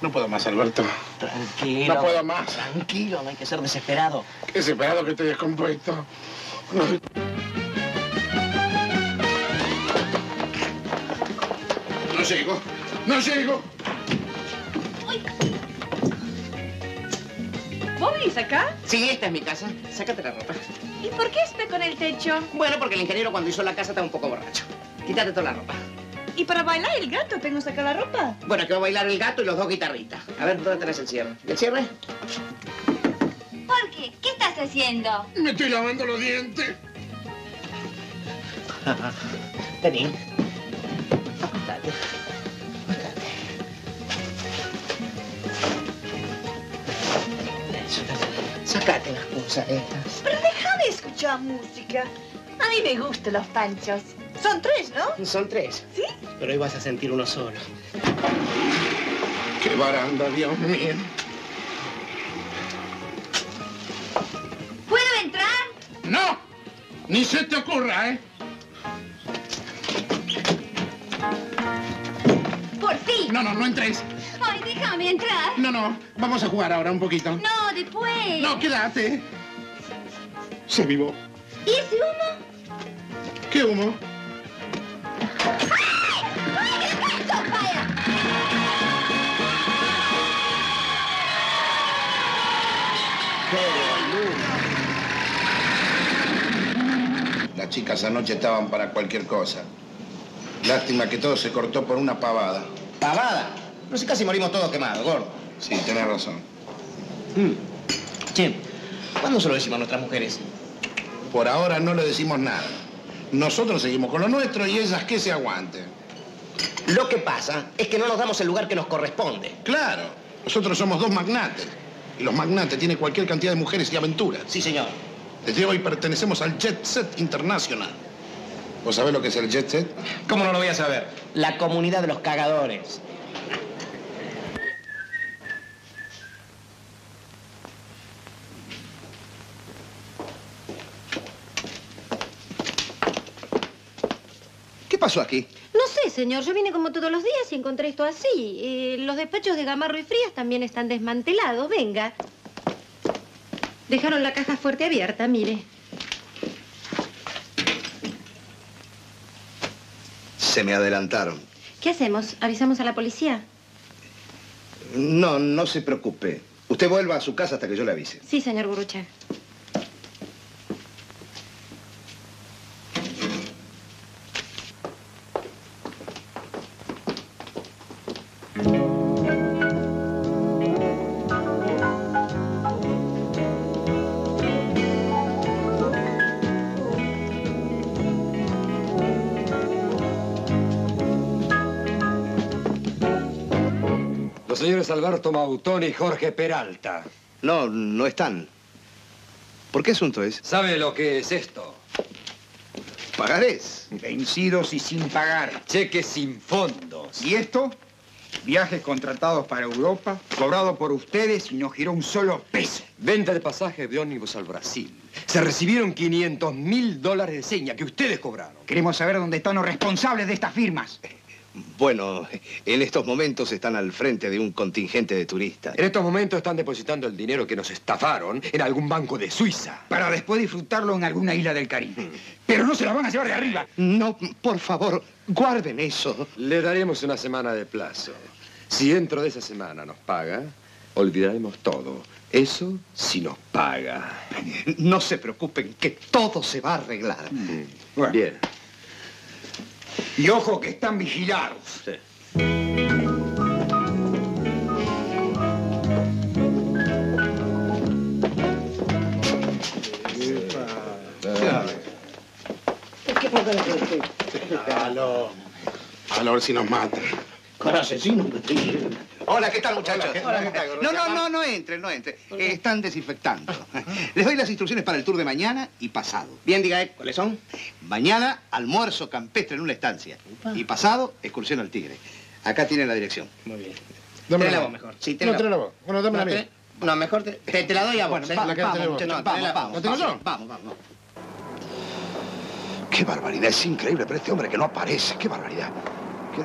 No puedo más, Alberto. Tranquilo. No puedo más. Tranquilo, no hay que ser desesperado. Qué desesperado que estoy descompuesto. No llego, no llego. ¿Vos vivís acá? Sí, esta es mi casa. Sácate la ropa. ¿Y por qué está con el techo? Bueno, porque el ingeniero cuando hizo la casa estaba un poco borracho. Quítate toda la ropa. ¿Y para bailar el gato tengo que sacar la ropa? Bueno, que va a bailar el gato y los dos guitarristas. A ver, ¿dónde tenés el cierre? ¿El cierre? ¿Por qué? ¿Qué estás haciendo? Me estoy lavando los dientes. Vení. Acostate. Eso. Sacate las cosas estas. Pero déjame escuchar música. A mí me gustan los panchos. Son tres, ¿no? Son tres. ¿Sí? Pero hoy vas a sentir uno solo. Qué baranda, Dios mío. ¿Puedo entrar? ¡No! Ni se te ocurra, ¿eh? Por fin. No, no, no entres. Déjame entrar. No, no. Vamos a jugar ahora un poquito. No, después. No, quédate. Se vivó. ¿Y ese humo? ¿Qué humo? Las chicas anoche estaban para cualquier cosa. Lástima que todo se cortó por una pavada. ¿Pavada? Pero si casi morimos todos quemados, gordo. Sí, tenés razón. Che, ¿cuándo se lo decimos a nuestras mujeres? Por ahora no le decimos nada. Nosotros seguimos con lo nuestro y ellas que se aguanten. Lo que pasa es que no nos damos el lugar que nos corresponde. Claro, nosotros somos dos magnates. Y los magnates tienen cualquier cantidad de mujeres y aventuras. Sí, señor. Desde hoy pertenecemos al Jet Set Internacional. ¿Vos sabés lo que es el Jet Set? ¿Cómo no lo voy a saber? La comunidad de los cagadores. Pasó aquí? No sé, señor. Yo vine como todos los días y encontré esto así. Eh, los despachos de Gamarro y Frías también están desmantelados. Venga. Dejaron la caja fuerte abierta, mire. Se me adelantaron. ¿Qué hacemos? ¿Avisamos a la policía? No, no se preocupe. Usted vuelva a su casa hasta que yo le avise. Sí, señor Gurucha. Alberto Mautón y Jorge Peralta. No, no están. ¿Por qué asunto es? ¿Sabe lo que es esto? Pagarés. Vencidos y sin pagar. Cheques sin fondos. ¿Y esto? Viajes contratados para Europa, cobrado por ustedes y no giró un solo peso. Venta de pasajes de ómnibus al Brasil. Se recibieron 500 mil dólares de seña que ustedes cobraron. Queremos saber dónde están los responsables de estas firmas. Bueno, en estos momentos están al frente de un contingente de turistas. En estos momentos están depositando el dinero que nos estafaron en algún banco de Suiza. Para después disfrutarlo en alguna isla del Caribe. Pero no se la van a llevar de arriba. No, por favor, guarden eso. Le daremos una semana de plazo. Si dentro de esa semana nos paga, olvidaremos todo. Eso si nos paga. No se preocupen, que todo se va a arreglar. Bueno. Bien. Y ojo que están vigilados. Sí. ¿Qué pasa? Si nos matan. Con asesinos me estoy. Hola, ¿qué tal, muchachos? Hola, ¿qué tal, No, no, no, no entren, no entren. Eh, están desinfectando. Les doy las instrucciones para el tour de mañana y pasado. Bien, diga, eh, ¿cuáles son? Mañana, almuerzo campestre en una estancia. Y pasado, excursión al Tigre. Acá tienen la dirección. Muy bien. Dámela Tráela a vos mí. mejor. Sí, No. Bueno, dámela a No, mí. te- No, mejor te, te, te la doy a vos, Bueno, ¿eh? va- la que vamos, No, vamos, vamos. ¿La tengo vamos, yo? Vamos, vamos. Qué barbaridad, es increíble, pero este hombre que no aparece, qué barbaridad. ¿Qué?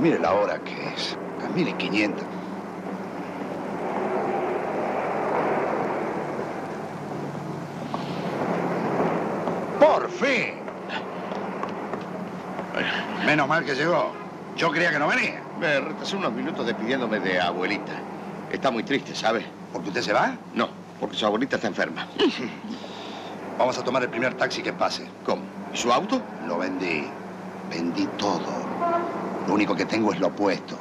Mire la hora que es, a 1500. ¡Por fin! Menos mal que llegó. Yo creía que no venía. Me retrasé unos minutos despidiéndome de abuelita. Está muy triste, ¿sabe? ¿Porque usted se va? No, porque su abuelita está enferma. Vamos a tomar el primer taxi que pase. ¿Cómo? ¿Y su auto? Lo vendí. Vendí todo. Lo único que tengo es lo opuesto.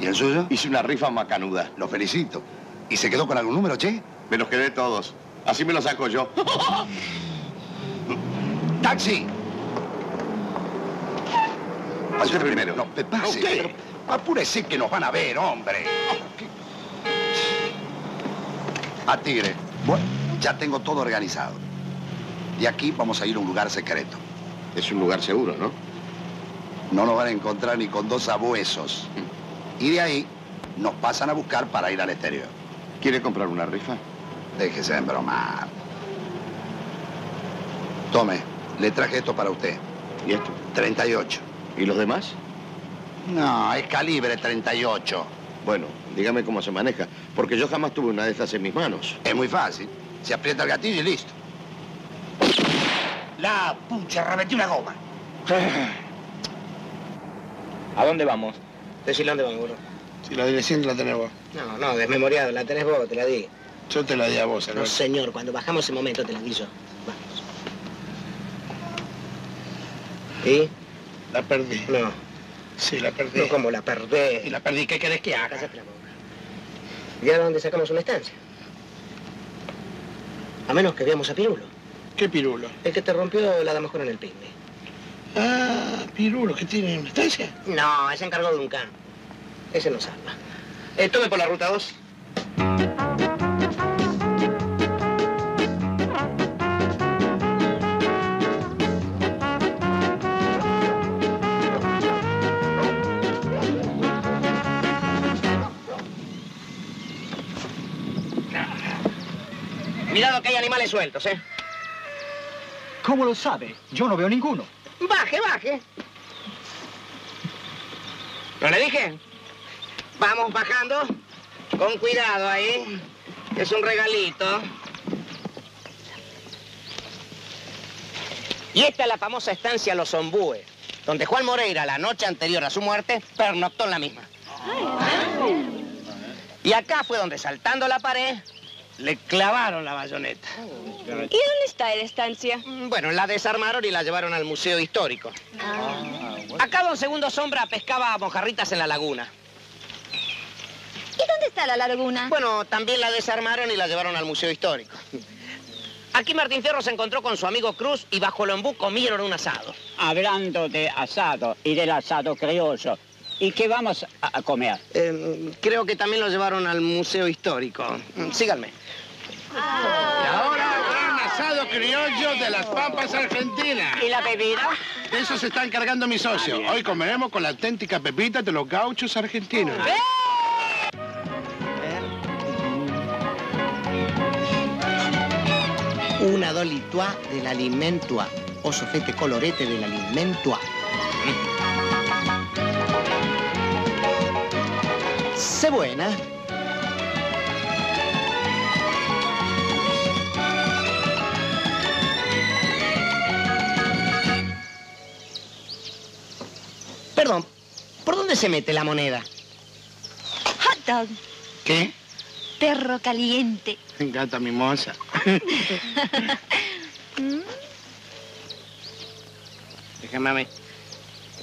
¿Y el suyo? Hice una rifa macanuda. Lo felicito. ¿Y se quedó con algún número, che? Me los quedé todos. Así me los saco yo. ¡Taxi! Pase primero. No, pase. Apúrese que nos van a ver, hombre. A Tigre. Bueno, ya tengo todo organizado. De aquí vamos a ir a un lugar secreto. Es un lugar seguro, ¿no? No nos van a encontrar ni con dos abuesos. Y de ahí nos pasan a buscar para ir al exterior. ¿Quiere comprar una rifa? Déjese de bromar. Tome, le traje esto para usted. ¿Y esto? 38. ¿Y los demás? No, es calibre 38. Bueno, dígame cómo se maneja, porque yo jamás tuve una de estas en mis manos. Es muy fácil. Se aprieta el gatillo y listo. La pucha, revetí una goma. ¿A dónde vamos? Decile dónde vamos, bro. Si la dirección la tenés vos. No, no, desmemoriado, la tenés vos, te la di. Yo te la di a vos, No, Alberto. señor, cuando bajamos ese momento te la di yo. Vamos. ¿Y? La perdí. No. Sí, la perdí. No, ¿cómo la perdés? Y la perdí. ¿Qué querés que haga? Cállate la boca. ¿Y ahora dónde sacamos una estancia? A menos que veamos a Pirulo. ¿Qué pirulo? El que te rompió la damascona en el picnic. Ah, pirulo, ¿qué tiene una estancia? No, ese encargó de un can. Ese no salva. Eh, tome por la ruta 2. Cuidado que hay animales sueltos, ¿eh? ¿Cómo lo sabe? Yo no veo ninguno. Baje, baje. ¿No le dije? Vamos bajando. Con cuidado ahí. Es un regalito. Y esta es la famosa estancia Los Ombúes, donde Juan Moreira, la noche anterior a su muerte, pernoctó en la misma. Y acá fue donde, saltando la pared, le clavaron la bayoneta. ¿Y dónde está la estancia? Mm, Bueno, la desarmaron y la llevaron al Museo Histórico. Acá don Segundo Sombra pescaba mojarritas en la laguna. ¿Y dónde está la laguna? Bueno, también la desarmaron y la llevaron al Museo Histórico. Aquí Martín Fierro se encontró con su amigo Cruz y bajo el ombú comieron un asado. Hablando de asado y del asado criollo, ¿y qué vamos a comer? Eh, creo que también lo llevaron al Museo Histórico. Mm, Síganme. Y ahora, gran asado criollo de las Pampas Argentinas. ¿Y la bebida? De eso se está encargando mi socio. Hoy comeremos con la auténtica pepita de los gauchos argentinos. Una dolitoa del alimentua. O sofete colorete del alimentua. Sé buena. Perdón, ¿por dónde se mete la moneda? Hot dog, ¿Qué? perro caliente. Gata mimosa. Déjame a mí.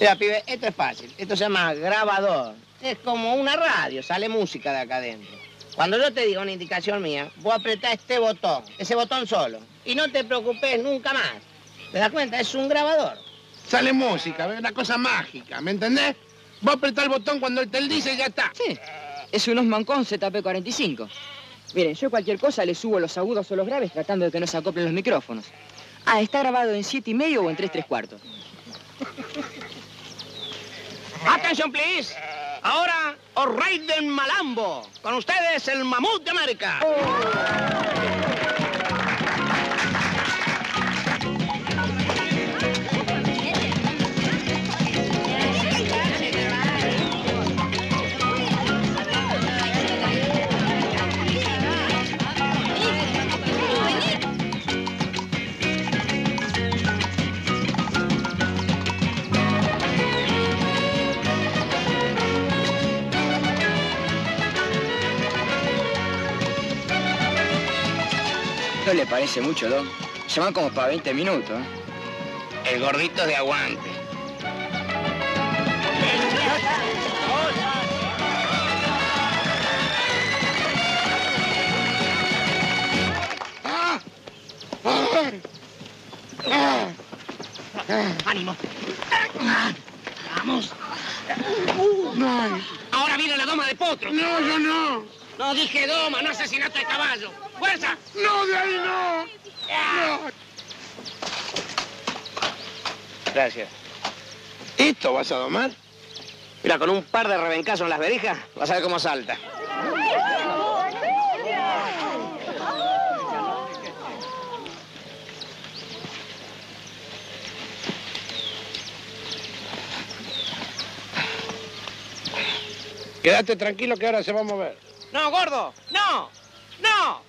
Mira, pibe, esto es fácil. Esto se llama grabador. Es como una radio, sale música de acá adentro. Cuando yo te diga una indicación mía, vos apretás este botón, ese botón solo. Y no te preocupes nunca más. ¿Te das cuenta? Es un grabador. Sale música, ¿ves? una cosa mágica, ¿me entendés? Vos apretás el botón cuando él te lo dice y ya está. Sí, es un Osman con ZP45. Miren, yo cualquier cosa le subo los agudos o los graves tratando de que no se acoplen los micrófonos. Ah, está grabado en siete y medio o en tres tres cuartos. Attention, please. Ahora, os rey del Malambo. Con ustedes, el mamut de América. ¿No le parece mucho, Don? Se van como para 20 minutos. ¿eh? El gordito de aguante. ¡Ánimo! ¡Vamos! Ahora viene la doma de potro. No, yo no. No dije doma, no asesinato de caballo. ¡Fuerza! No, de ahí no. Gracias. ¿Esto vas a domar? Mira, con un par de rebencazos en las verijas, vas a ver cómo salta. Quédate tranquilo que ahora se va a mover. ¡No, gordo! ¡No! ¡No! ¡No,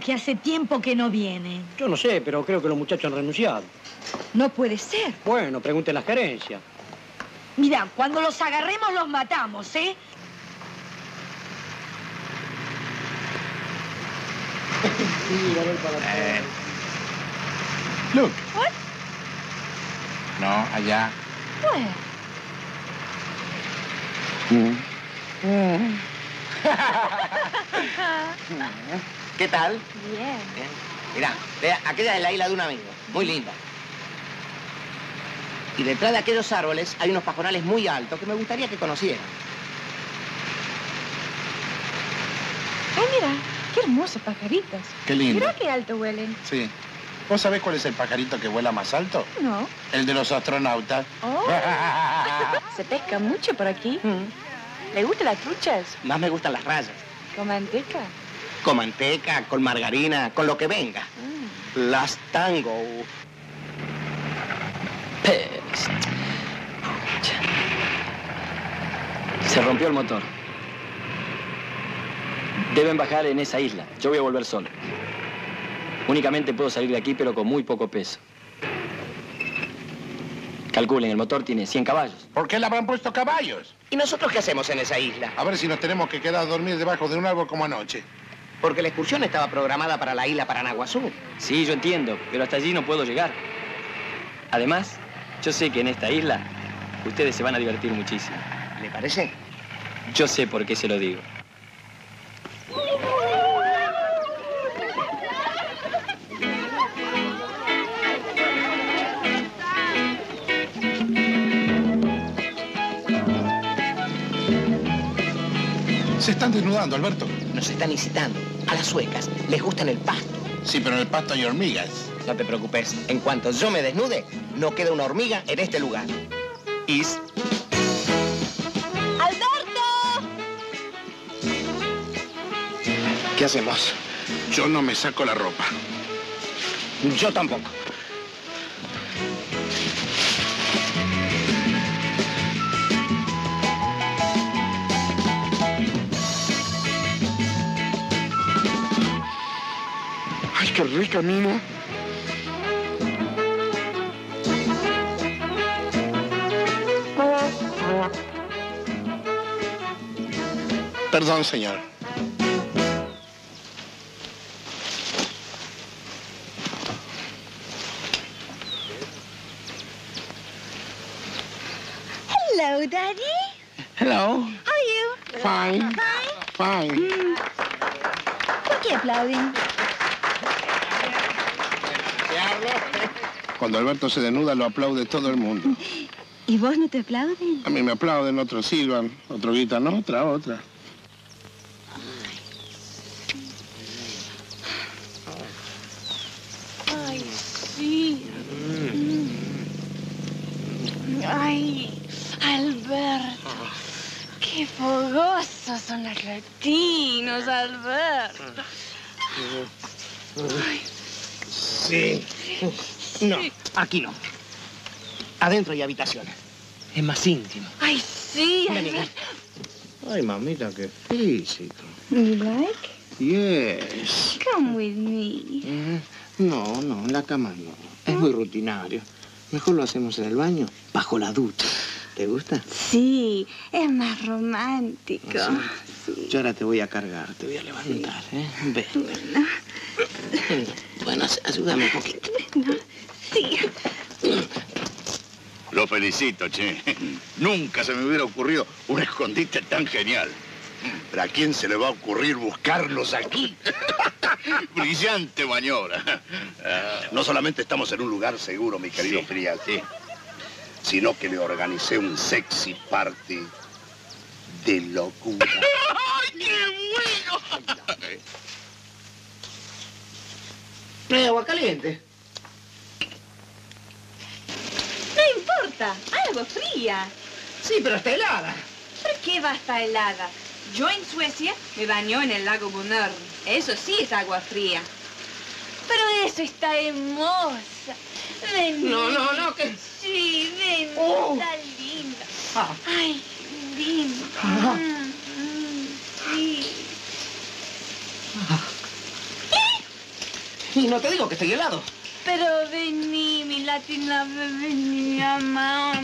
que hace tiempo que no viene? Yo no sé, pero creo que los muchachos han renunciado. No puede ser. Bueno, pregunten las carencias. Mira, cuando los agarremos los matamos, ¿eh? Look. What? No, allá. Where? ¿Qué tal? Bien. Mira, vea, aquella es la isla de un amigo. Muy linda. Y detrás de aquellos árboles hay unos pajonales muy altos que me gustaría que conocieran. Ay, mira, qué hermosos pajaritos. Qué lindo. Mira qué alto huelen. Sí. ¿Vos sabés cuál es el pajarito que vuela más alto? No. El de los astronautas. Oh. ¿Se pesca mucho por aquí? ¿Le gustan las truchas? Más me gustan las rayas. ¿Con manteca? Con manteca, con margarina, con lo que venga. Las tango. Se rompió el motor. Deben bajar en esa isla. Yo voy a volver solo. Únicamente puedo salir de aquí, pero con muy poco peso. Calculen, el motor tiene 100 caballos. ¿Por qué le habrán puesto caballos? ¿Y nosotros qué hacemos en esa isla? A ver si nos tenemos que quedar a dormir debajo de un árbol como anoche. Porque la excursión estaba programada para la isla Paranaguazú. Sí, yo entiendo, pero hasta allí no puedo llegar. Además, yo sé que en esta isla ustedes se van a divertir muchísimo. ¿Le parece? Yo sé por qué se lo digo. Se están desnudando, Alberto. Nos están incitando. A las suecas les gustan el pasto. Sí, pero en el pasto hay hormigas. No te preocupes. En cuanto yo me desnude, no queda una hormiga en este lugar. Is. ¡Alberto! ¿Qué hacemos? Yo no me saco la ropa. Yo tampoco. mucho el camino. Perdón, señor. Hello, Daddy. Hello. How are you? Fine. Fine? Fine. Mm. Por que? Cuando Alberto se desnuda lo aplaude todo el mundo. ¿Y vos no te aplauden? A mí me aplauden, otros silban, otro gritan, otra, otra. Ay, sí. Ay, Alberto. Qué fogosos son los latinos, Alberto. Ay, Sí. No, aquí no. Adentro hay habitaciones. Es más íntimo. ay, sí, Vení. Alberto. Ay, mamita, qué físico. You like? Yes. Come with me. No, no, en la cama no. Es muy rutinario. Mejor lo hacemos en el baño, bajo la ducha. ¿Te gusta? Sí, es más romántico. Yo ahora te voy a cargar, te voy a levantar, ¿eh? Ven. Bueno, ay- ayúdame un poquito. Sí. Lo felicito, che. Nunca se me hubiera ocurrido un escondite tan genial. ¿Pero a quién se le va a ocurrir buscarlos aquí? Brillante maniobra. No solamente estamos en un lugar seguro, mi querido Frías, sí, sino que le organicé un sexy party de locura. ¡Ay, qué bueno! Agua caliente. No importa, agua fría. Sí, pero está helada. ¿Por qué va a estar helada? Yo en Suecia me bañó en el lago Bonner. Eso sí es agua fría. Pero eso está hermosa. Ven. No, no, no, que- Sí, ven. Oh. Está linda. Ah. Ay, linda. Ah. Mm, sí. Y no te digo que estoy helado. Pero vení, mi latina, vení, mamá.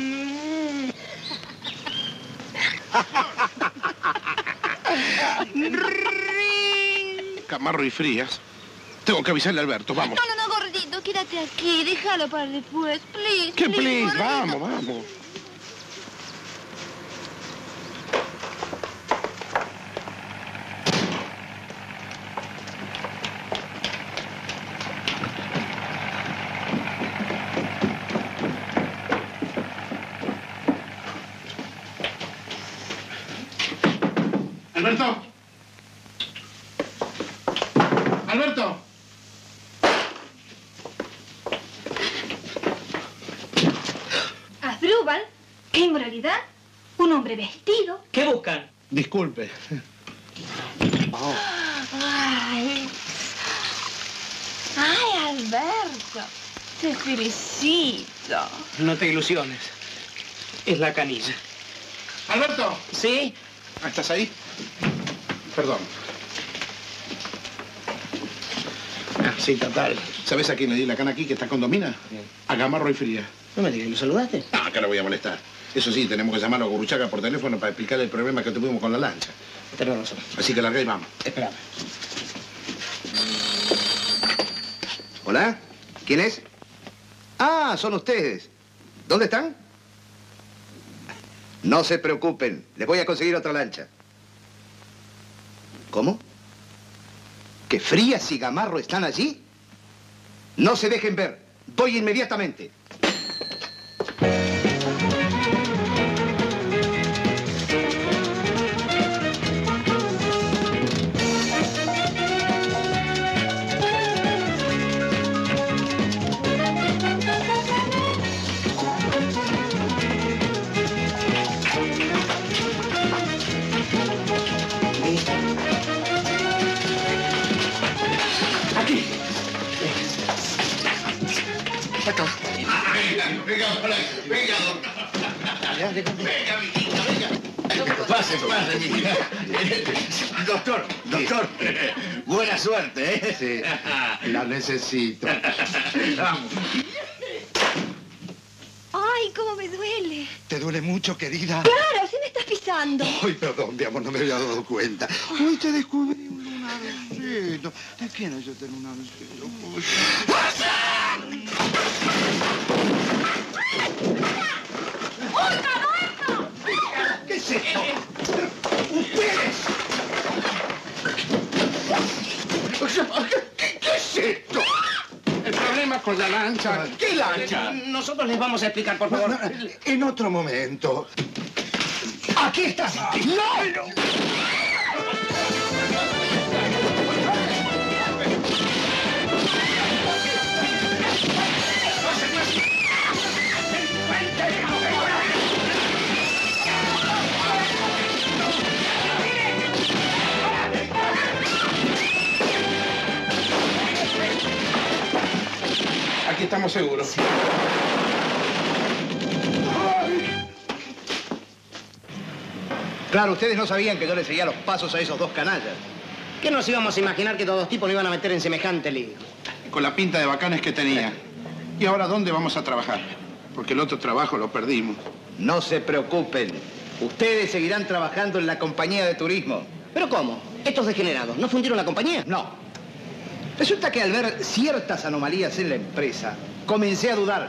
Camarro y Frías. Tengo que avisarle a Alberto, vamos. No, no, no, gordito, quédate aquí. Déjalo para después, please. ¿Qué please? gordito. Vamos, vamos. Alberto. Alberto. Asdrúbal, qué inmoralidad. Vestido. ¿Qué buscan? Disculpe. Ay, ay, Alberto, te felicito. No te ilusiones. Es la canilla. Alberto. ¿Sí? Ah, ¿Estás ahí? Perdón. Ah, sí, total. ¿Sabes a quién le di la cana aquí que está con Domina? A Gamarro y Fría. No me digas, ¿lo saludaste? No, acá lo voy a molestar. Eso sí, tenemos que llamarlo a Guruchaga por teléfono para explicarle el problema que tuvimos con la lancha. Tenés razón. Así que larga y vamos. Espérame. ¿Hola? ¿Quién es? Ah, son ustedes. ¿Dónde están? No se preocupen, les voy a conseguir otra lancha. ¿Cómo? ¿Que Frías y Gamarro están allí? No se dejen ver. Voy inmediatamente. Venga, mijita, venga. Pase, pase, mijita. Doctor, doctor, buena suerte, ¿eh? Sí, la necesito. Vamos. Ay, cómo me duele. ¿Te duele mucho, querida? Claro, así me estás pisando. Ay, perdón, mi amor, no me había dado cuenta. Hoy te descubrí un lunarcito. ¿De quién es este lunarcito? ¿Qué es esto? ¡Ustedes! ¿Qué, qué es esto? El problema con la lancha... ¿Qué lancha? Nosotros les vamos a explicar, por favor. En otro momento. Aquí está. ¡No! Aquí estamos seguros. Claro, ustedes no sabían que yo le seguía los pasos a esos dos canallas. ¿Qué nos íbamos a imaginar que todos dos tipos nos iban a meter en semejante lío? Con la pinta de bacanes que tenía. ¿Y ahora dónde vamos a trabajar? Porque el otro trabajo lo perdimos. No se preocupen. Ustedes seguirán trabajando en la compañía de turismo. ¿Pero cómo? ¿Estos degenerados no fundieron la compañía? No. Resulta que al ver ciertas anomalías en la empresa, comencé a dudar.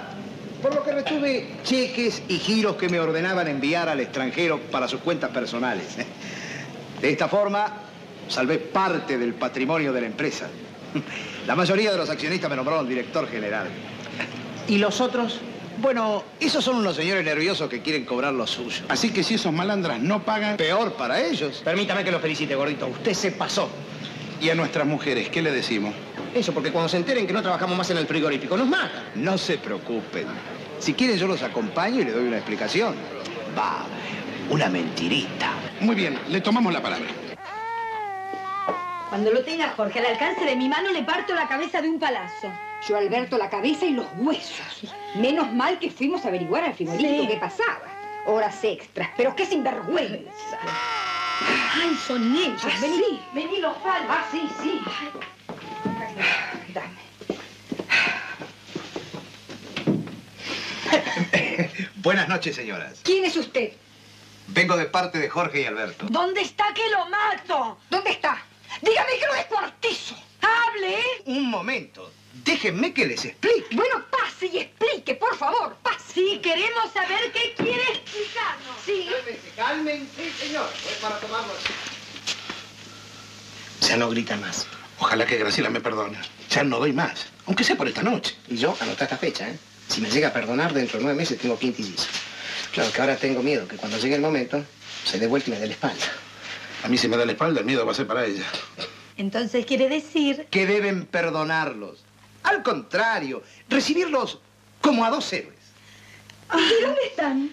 Por lo que retuve cheques y giros que me ordenaban enviar al extranjero para sus cuentas personales. De esta forma, salvé parte del patrimonio de la empresa. La mayoría de los accionistas me nombraron director general. ¿Y los otros? Bueno, esos son unos señores nerviosos que quieren cobrar lo suyo. Así que si esos malandras no pagan... Peor para ellos. Permítame que lo felicite, gordito. Usted se pasó. ¿Y a nuestras mujeres qué le decimos? Eso, porque cuando se enteren que no trabajamos más en el frigorífico, nos matan. No se preocupen. Si quieren yo los acompaño y le doy una explicación. Va, una mentirita. Muy bien, le tomamos la palabra. Cuando lo tenga Jorge al alcance de mi mano, le parto la cabeza de un palazo. Yo, Alberto, la cabeza y los huesos. Menos mal que fuimos a averiguar al frigorífico Sí. qué pasaba. Horas extras, pero qué sinvergüenza. Ay, son ellos. vení, vení, los faldos. Ah, sí, sí. Dame. Buenas noches, señoras. ¿Quién es usted? Vengo de parte de Jorge y Alberto. ¿Dónde está que lo mato? ¿Dónde está? Dígame que lo descuartizo. ¡Hable! Un momento. Déjenme que les explique. Bueno, pase y explique, por favor, pase. Sí, queremos saber qué quiere explicarnos. Sí. Cálmense, señor. Voy para tomarlo. Ya no grita más. Ojalá que Graciela me perdone. Ya no doy más. Aunque sea por esta noche. Y yo anota esta fecha, ¿eh? Si me llega a perdonar, dentro de nueve meses tengo quintillizo. Claro que ahora tengo miedo que cuando llegue el momento se dé vuelta y me dé la espalda. A mí si me da la espalda, el miedo va a ser para ella. Entonces quiere decir... Que deben perdonarlos. Al contrario, recibirlos como a dos héroes. ¿Y dónde están?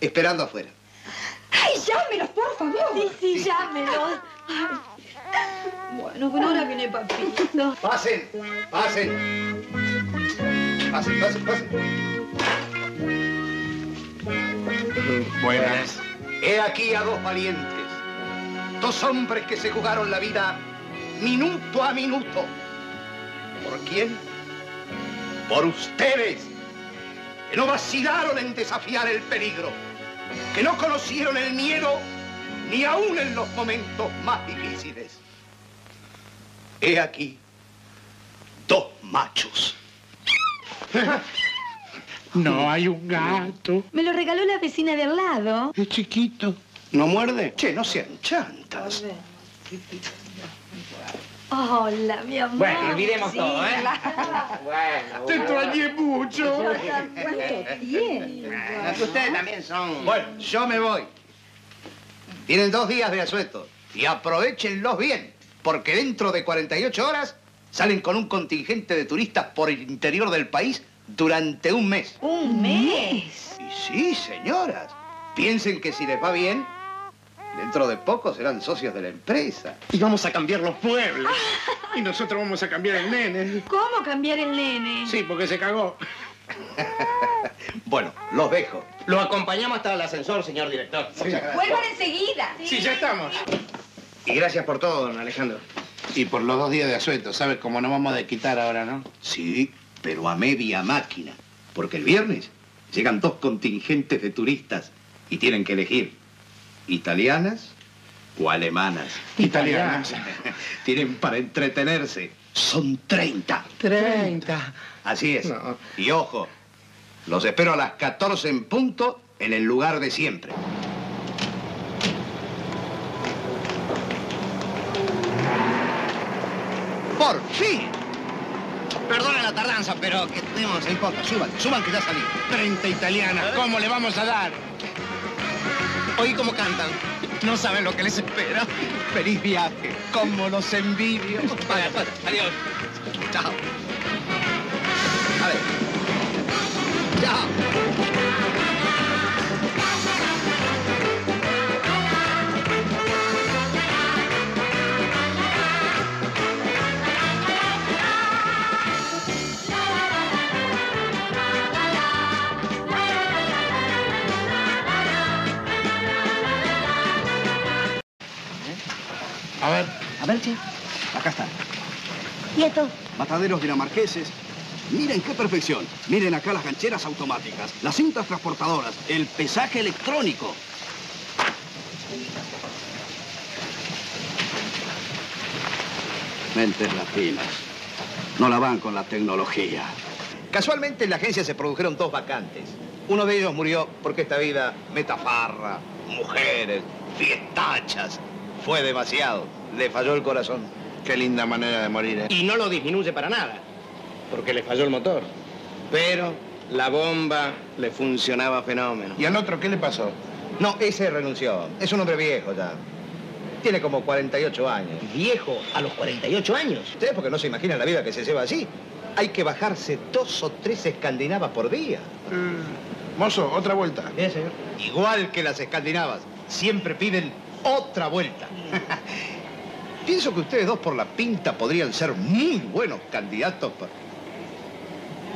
Esperando afuera. ¡Ay, llámelos, por favor! Sí, sí, llámelos. Ay. Bueno, pero ahora viene papito. Pasen, pasen. Pasen, pasen, pasen. Buenas. He aquí a dos valientes. Dos hombres que se jugaron la vida minuto a minuto. ¿Por quién? Por ustedes, que no vacilaron en desafiar el peligro, que no conocieron el miedo ni aún en los momentos más difíciles. He aquí dos machos. No hay un gato. Me lo regaló la vecina de al lado. Es chiquito. ¿No muerde? Che, no sean chantas. Hola, mi amor. Bueno, olvidemos Sí, todo, ¿eh? claro. Bueno, Te extrañé mucho. ¿Cuánto tiene? Es que ustedes también son... Bueno, yo me voy. Tienen dos días de asueto y aprovechenlos bien, porque dentro de 48 horas salen con un contingente de turistas por el interior del país durante un mes. ¿Un mes? Y sí, señoras, piensen que si les va bien, dentro de poco serán socios de la empresa. Y vamos a cambiar los muebles. Y nosotros vamos a cambiar el nene. ¿Cómo cambiar el nene? Sí, porque se cagó. Bueno, los dejo. Lo acompañamos hasta el ascensor, señor director. Vuelvan enseguida. Sí, ya estamos. Y gracias por todo, don Alejandro. Y por los dos días de asueto, ¿sabes cómo nos vamos a quitar ahora, no? Sí, pero a media máquina. Porque el viernes llegan dos contingentes de turistas y tienen que elegir ¿Italianas o alemanas? Italianas. Tienen para entretenerse. Son 30. 30. Así es. Y ojo, los espero a las 14 en punto en el lugar de siempre. ¡Por fin! Perdone la tardanza, pero que tenemos en importa. Suban, suban que ya salí. 30 italianas, ¿cómo le vamos a dar? Oí cómo cantan. No saben lo que les espera. Feliz viaje. Cómo los envidio. Vaya. Adiós. Chao. A ver. Chao. Quieto. Mataderos dinamarqueses. Miren qué perfección. Miren acá las gancheras automáticas, las cintas transportadoras, el pesaje electrónico. Mentes latinas. No la van con la tecnología. Casualmente en la agencia se produjeron dos vacantes. Uno de ellos murió porque esta vida metafarra, mujeres, fiestachas, fue demasiado. Le falló el corazón. Qué linda manera de morir, ¿eh? Y no lo disminuye para nada, porque le falló el motor. Pero la bomba le funcionaba fenómeno. ¿Y al otro qué le pasó? No, ese renunció. Es un hombre viejo ya. Tiene como 48 años. ¿Viejo a los 48 años? Sí, porque no se imagina la vida que se lleva así. Hay que bajarse dos o tres escandinavas por día. mozo, otra vuelta. Bien, señor. Igual que las escandinavas, siempre piden otra vuelta. Pienso que ustedes dos por la pinta podrían ser muy buenos candidatos para...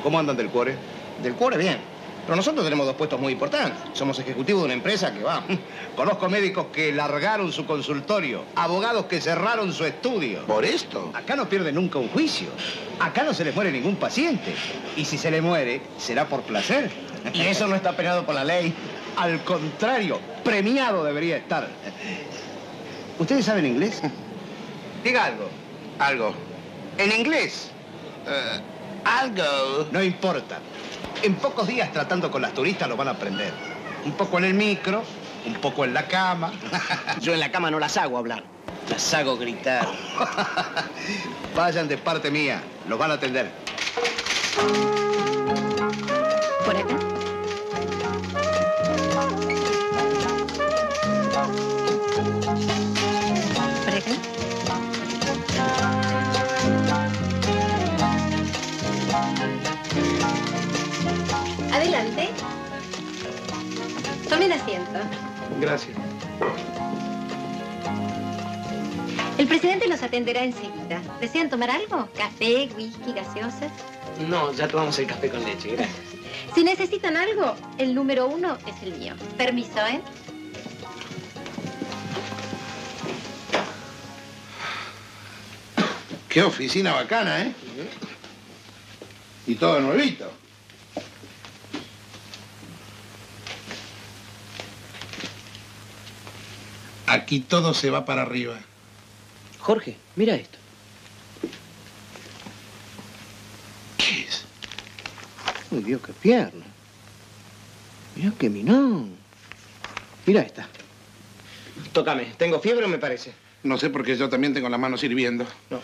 ¿Cómo andan del cuore? Del cuore, bien. Pero nosotros tenemos dos puestos muy importantes. Somos ejecutivos de una empresa que va. Conozco médicos que largaron su consultorio, abogados que cerraron su estudio. ¿Por esto? Acá no pierden nunca un juicio. Acá no se les muere ningún paciente. Y si se le muere, será por placer. Y eso no está penado por la ley. Al contrario, premiado debería estar. ¿Ustedes saben inglés? Diga algo. Algo. En inglés. Eh, algo. No importa. En pocos días tratando con las turistas lo van a aprender. Un poco en el micro, un poco en la cama. Yo en la cama no las hago hablar. Las hago gritar. Vayan de parte mía. Los van a atender. ¿Por acá? Tomen asiento. Gracias. El presidente los atenderá enseguida. ¿Desean tomar algo? ¿Café, whisky, gaseosas? No, ya tomamos el café con leche, gracias. Si necesitan algo, el número uno es el mío. Permiso, ¿eh? Qué oficina bacana, ¿eh? Y todo nuevito. Aquí todo se va para arriba. Jorge, mira esto. ¿Qué es? Uy, Dios, qué pierna. Mira qué minón. Mira esta. Tócame. ¿Tengo fiebre o me parece? No sé porque yo también tengo las manos hirviendo. No.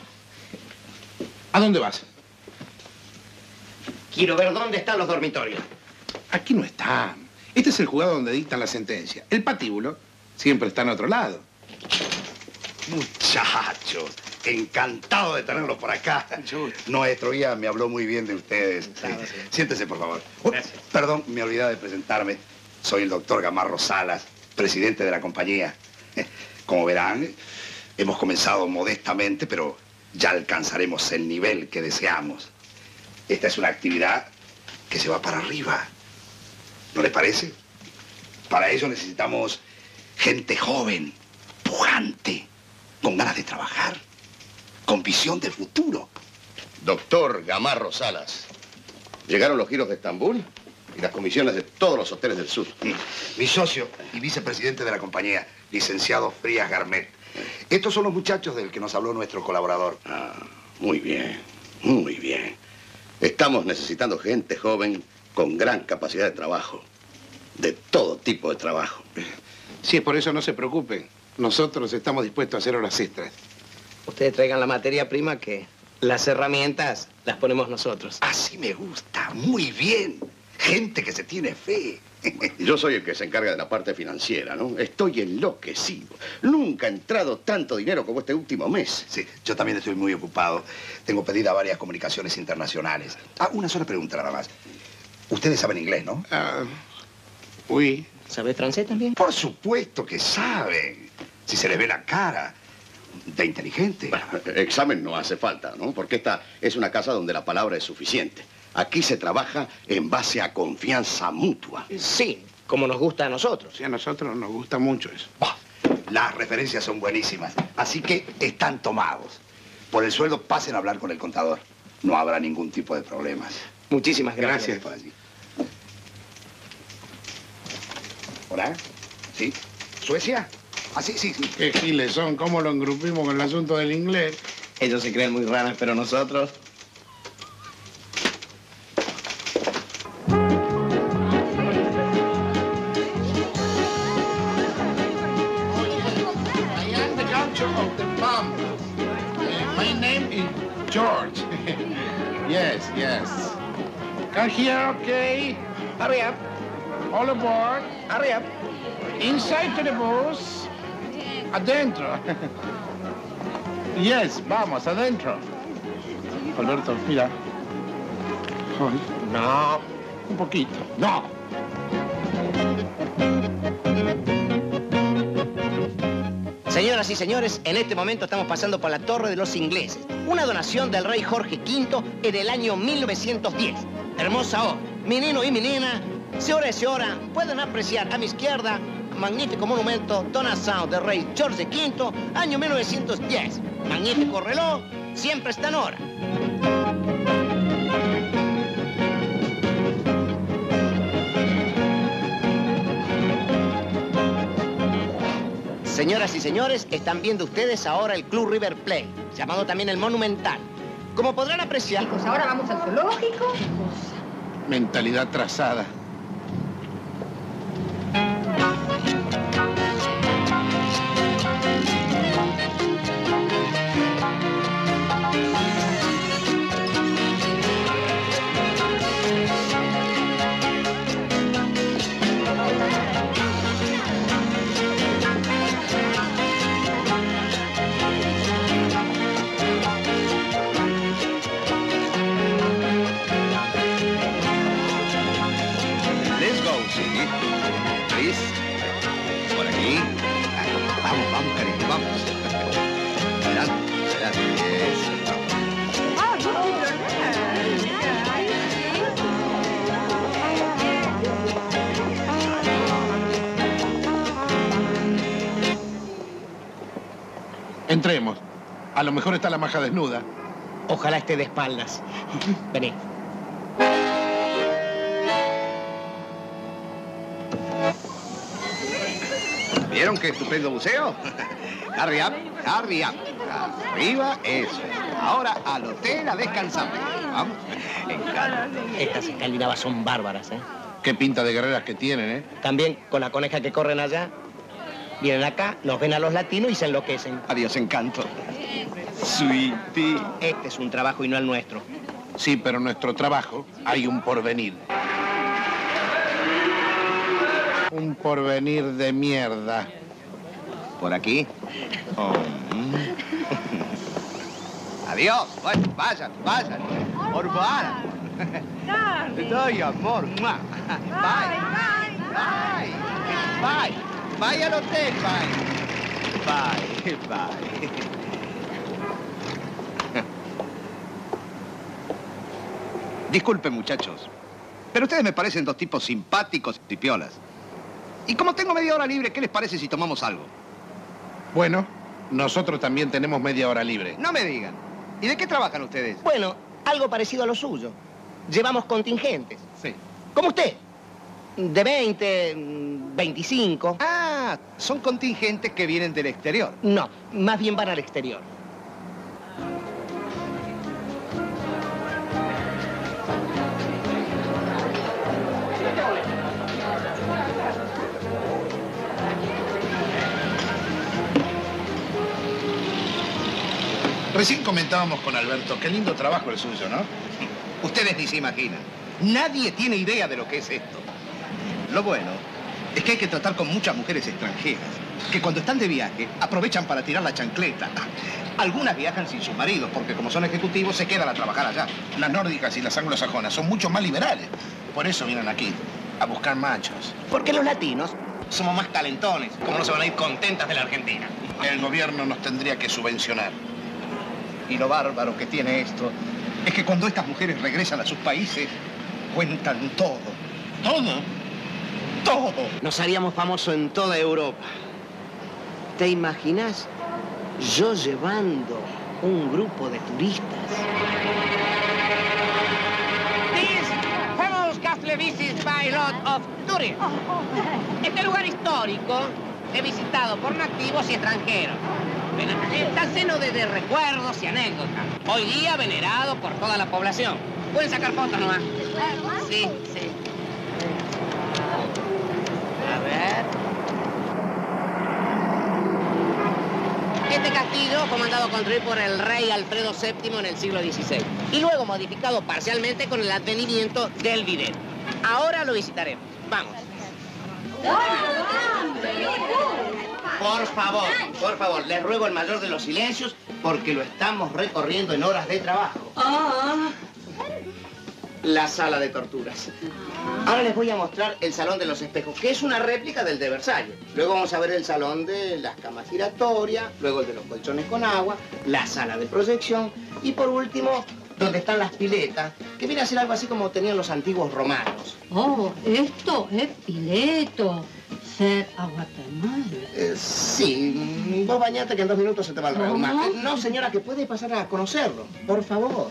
¿A dónde vas? Quiero ver dónde están los dormitorios. Aquí no están. Este es el juzgado donde dictan la sentencia. El patíbulo siempre está en otro lado. Muchachos, encantado de tenerlos por acá. Nuestro guía me habló muy bien de ustedes. Siéntese, por favor. Oh, perdón, me olvidé de presentarme. Soy el doctor Gamarro Salas, presidente de la compañía. Como verán, hemos comenzado modestamente, pero ya alcanzaremos el nivel que deseamos. Esta es una actividad que se va para arriba. ¿No le parece? Para eso necesitamos gente joven, pujante, con ganas de trabajar, con visión del futuro. Doctor Gamarro Salas, ¿llegaron los giros de Estambul? y las comisiones de todos los hoteles del sur. Mi socio y vicepresidente de la compañía, licenciado Frías Garmet. Estos son los muchachos del que nos habló nuestro colaborador. Ah, muy bien, muy bien. Estamos necesitando gente joven con gran capacidad de trabajo. De todo tipo de trabajo. Sí, por eso no se preocupen. Nosotros estamos dispuestos a hacer horas extras. Ustedes traigan la materia prima que las herramientas las ponemos nosotros. Así me gusta, muy bien. Gente que se tiene fe. Yo soy el que se encarga de la parte financiera, ¿no? Estoy enloquecido. Nunca ha entrado tanto dinero como este último mes. Sí, yo también estoy muy ocupado. Tengo pedida varias comunicaciones internacionales. Ah, una sola pregunta nada más. Ustedes saben inglés, ¿no? Ah, uy. ¿Sabe francés también? Por supuesto que saben. Si se les ve la cara de inteligente. examen no hace falta, ¿no? Porque esta es una casa donde la palabra es suficiente. Aquí se trabaja en base a confianza mutua. Sí, como nos gusta a nosotros. Sí, a nosotros nos gusta mucho eso. las referencias son buenísimas, así que están tomados. Por el sueldo pasen a hablar con el contador. No habrá ningún tipo de problemas. Muchísimas gracias. gracias. ¿Hola? ¿Sí? ¿Suecia? Ah, sí, sí, sí. Qué giles son, cómo lo engrupimos con el asunto del inglés. Ellos se creen muy ranas, pero nosotros... My name is George. yes, yes. Come here, okay? Hurry up. All aboard. Hurry up. Inside to the bus. Adentro. yes, vamos, adentro. Alberto, mira. No, un poquito. No. Señoras y señores, en este momento estamos pasando por la Torre de los Ingleses, una donación del rey Jorge V en el año 1910. Hermosa obra. Menino y menina, señora y señora, pueden apreciar a mi izquierda magnífico monumento donación del rey George V, año 1910. Magnífico reloj, siempre está en hora. Señoras y señores, están viendo ustedes ahora el Club River Plate, llamado también el Monumental. Como podrán apreciar... Pues ahora vamos al zoológico. Mentalidad trazada. Entremos. A lo mejor está la maja desnuda. Ojalá esté de espaldas. Vení. ¿Vieron qué estupendo buceo? Hurry up, hurry up. Arriba, eso. Ahora al hotel a descansar. Vamos. Estas escalinadas son bárbaras, ¿eh? Qué pinta de guerreras que tienen, ¿eh? También con la coneja que corren allá. Vienen acá, nos ven a los latinos y se enloquecen. Adiós, encanto. Sweetie. Este es un trabajo y no el nuestro. Sí, pero en nuestro trabajo hay un porvenir. Un porvenir de mierda. Por aquí. Oh. Adiós. Bueno, vayan, vayan. Por favor. Te doy amor. Mua. Bye. Bye. Bye. Bye al hotel, bye. Bye. Bye. Disculpen, muchachos, pero ustedes me parecen dos tipos simpáticos y piolas. Y como tengo media hora libre, ¿qué les parece si tomamos algo? Bueno, nosotros también tenemos media hora libre. No me digan. ¿Y de qué trabajan ustedes? Bueno, algo parecido a lo suyo. Llevamos contingentes. Sí. Como usted. De 20, mm, 25. Ah, son contingentes que vienen del exterior. No, más bien van al exterior. Recién comentábamos con Alberto, qué lindo trabajo el suyo, ¿no? Ustedes ni se imaginan. Nadie tiene idea de lo que es esto. Lo bueno es que hay que tratar con muchas mujeres extranjeras, que cuando están de viaje aprovechan para tirar la chancleta. Algunas viajan sin sus maridos, porque como son ejecutivos se quedan a trabajar allá. Las nórdicas y las anglosajonas son mucho más liberales. Por eso vienen aquí, a buscar machos. Porque los latinos somos más talentones. ¿Cómo no se van a ir contentas de la Argentina? El gobierno nos tendría que subvencionar. Y lo bárbaro que tiene esto es que cuando estas mujeres regresan a sus países, cuentan todo. ¿Todo? Nos haríamos famosos en toda Europa. ¿Te imaginas yo llevando un grupo de turistas? This famous Castle Visit by Lot of Turin. Este lugar histórico es visitado por nativos y extranjeros. Está lleno de, de recuerdos y anécdotas. Hoy día venerado por toda la población. Pueden sacar fotos nomás. Sí, sí. Este castillo fue mandado a construir por el rey Alfredo VII en el siglo XVI y luego modificado parcialmente con el advenimiento del bidet. Ahora lo visitaremos. Vamos. Por favor, por favor, les ruego el mayor de los silencios porque lo estamos recorriendo en horas de trabajo. La sala de torturas. Ahora les voy a mostrar el Salón de los Espejos, que es una réplica del de Versalles. Luego vamos a ver el Salón de las camas giratorias, luego el de los colchones con agua, la sala de proyección y por último, donde están las piletas, que viene a ser algo así como tenían los antiguos romanos. Oh, esto es pileto. Ser a Guatemala. Eh, sí, vos bañate que en dos minutos se te va el reuma. No, señora, que puede pasar a conocerlo. Por favor.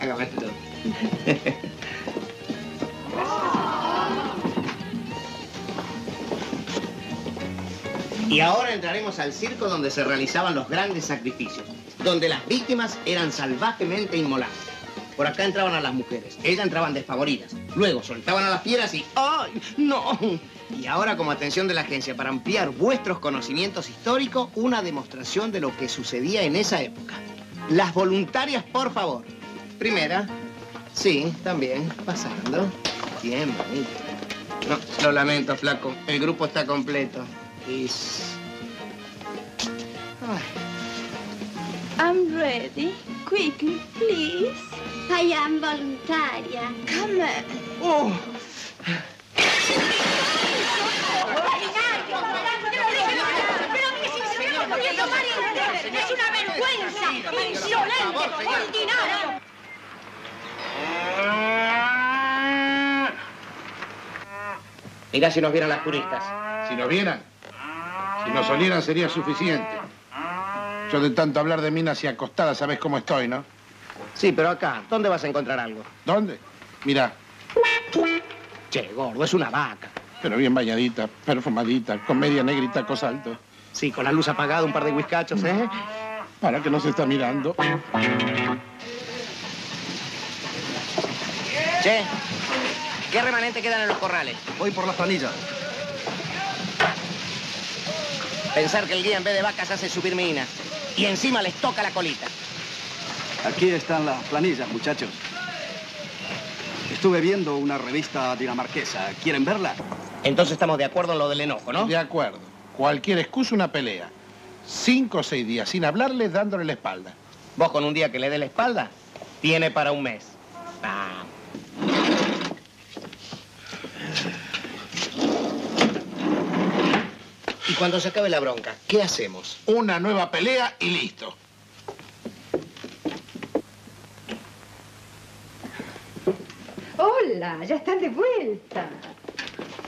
Hágame. Y ahora entraremos al circo donde se realizaban los grandes sacrificios, donde las víctimas eran salvajemente inmoladas. Por acá entraban a las mujeres, ellas entraban desfavoridas. Luego soltaban a las fieras y ¡ay, no! Y ahora, como atención de la agencia, para ampliar vuestros conocimientos históricos, una demostración de lo que sucedía en esa época. Las voluntarias, por favor. Primera. Sí, también. Pasando. Bien, bonito. No, lo lamento, flaco. El grupo está completo. Y... I'm ready. Quickly, please. I am voluntaria. Come on. Oh. ¡Es una vergüenza! ¡Insolente! ¡Ordinario! Mirá si nos vieran las turistas. Si nos vieran, si nos olieran sería suficiente. Yo de tanto hablar de minas y acostadas, sabes cómo estoy, ¿no? Sí, pero acá, ¿dónde vas a encontrar algo? ¿Dónde? Mira, Che, gordo, es una vaca. pero bien bañadita, perfumadita, con media negra y tacos altos. Sí, con la luz apagada, un par de whiskachos, ¿eh? Para que no se está mirando. Che, ¿qué remanente quedan en los corrales? Voy por las planillas. Pensar que el guía en vez de vacas hace subir minas. Y encima les toca la colita. Aquí están las planillas, muchachos. Estuve viendo una revista dinamarquesa. ¿Quieren verla? Entonces estamos de acuerdo en lo del enojo, ¿no? De acuerdo. Cualquier excusa, una pelea. Cinco o seis días sin hablarle, dándole la espalda. Vos con un día que le dé la espalda, tiene para un mes. Ah. Y cuando se acabe la bronca, ¿qué hacemos? Una nueva pelea y listo. Hola, ya están de vuelta.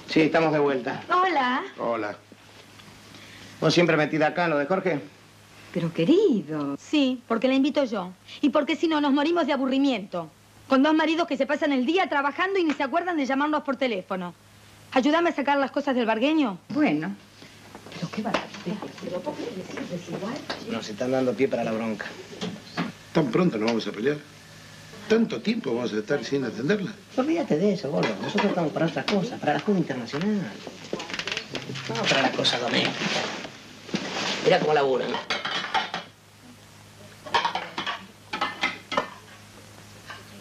Sí, estamos de vuelta. Hola. Hola. ¿Vos siempre metida acá en lo de Jorge? Pero querido. Sí, porque la invito yo. Y porque si no, nos morimos de aburrimiento. Con dos maridos que se pasan el día trabajando y ni se acuerdan de llamarnos por teléfono. Ayúdame a sacar las cosas del bargueño. Bueno. Pero qué barato. Nos están dando pie para la bronca. ¿Tan pronto nos vamos a pelear? ¿Tanto tiempo vamos a estar sin atenderla? Olvídate de eso, gordo. Nosotros estamos para otras cosas, para la Junta Internacional. No para la cosa doméstica. Mira cómo laburan.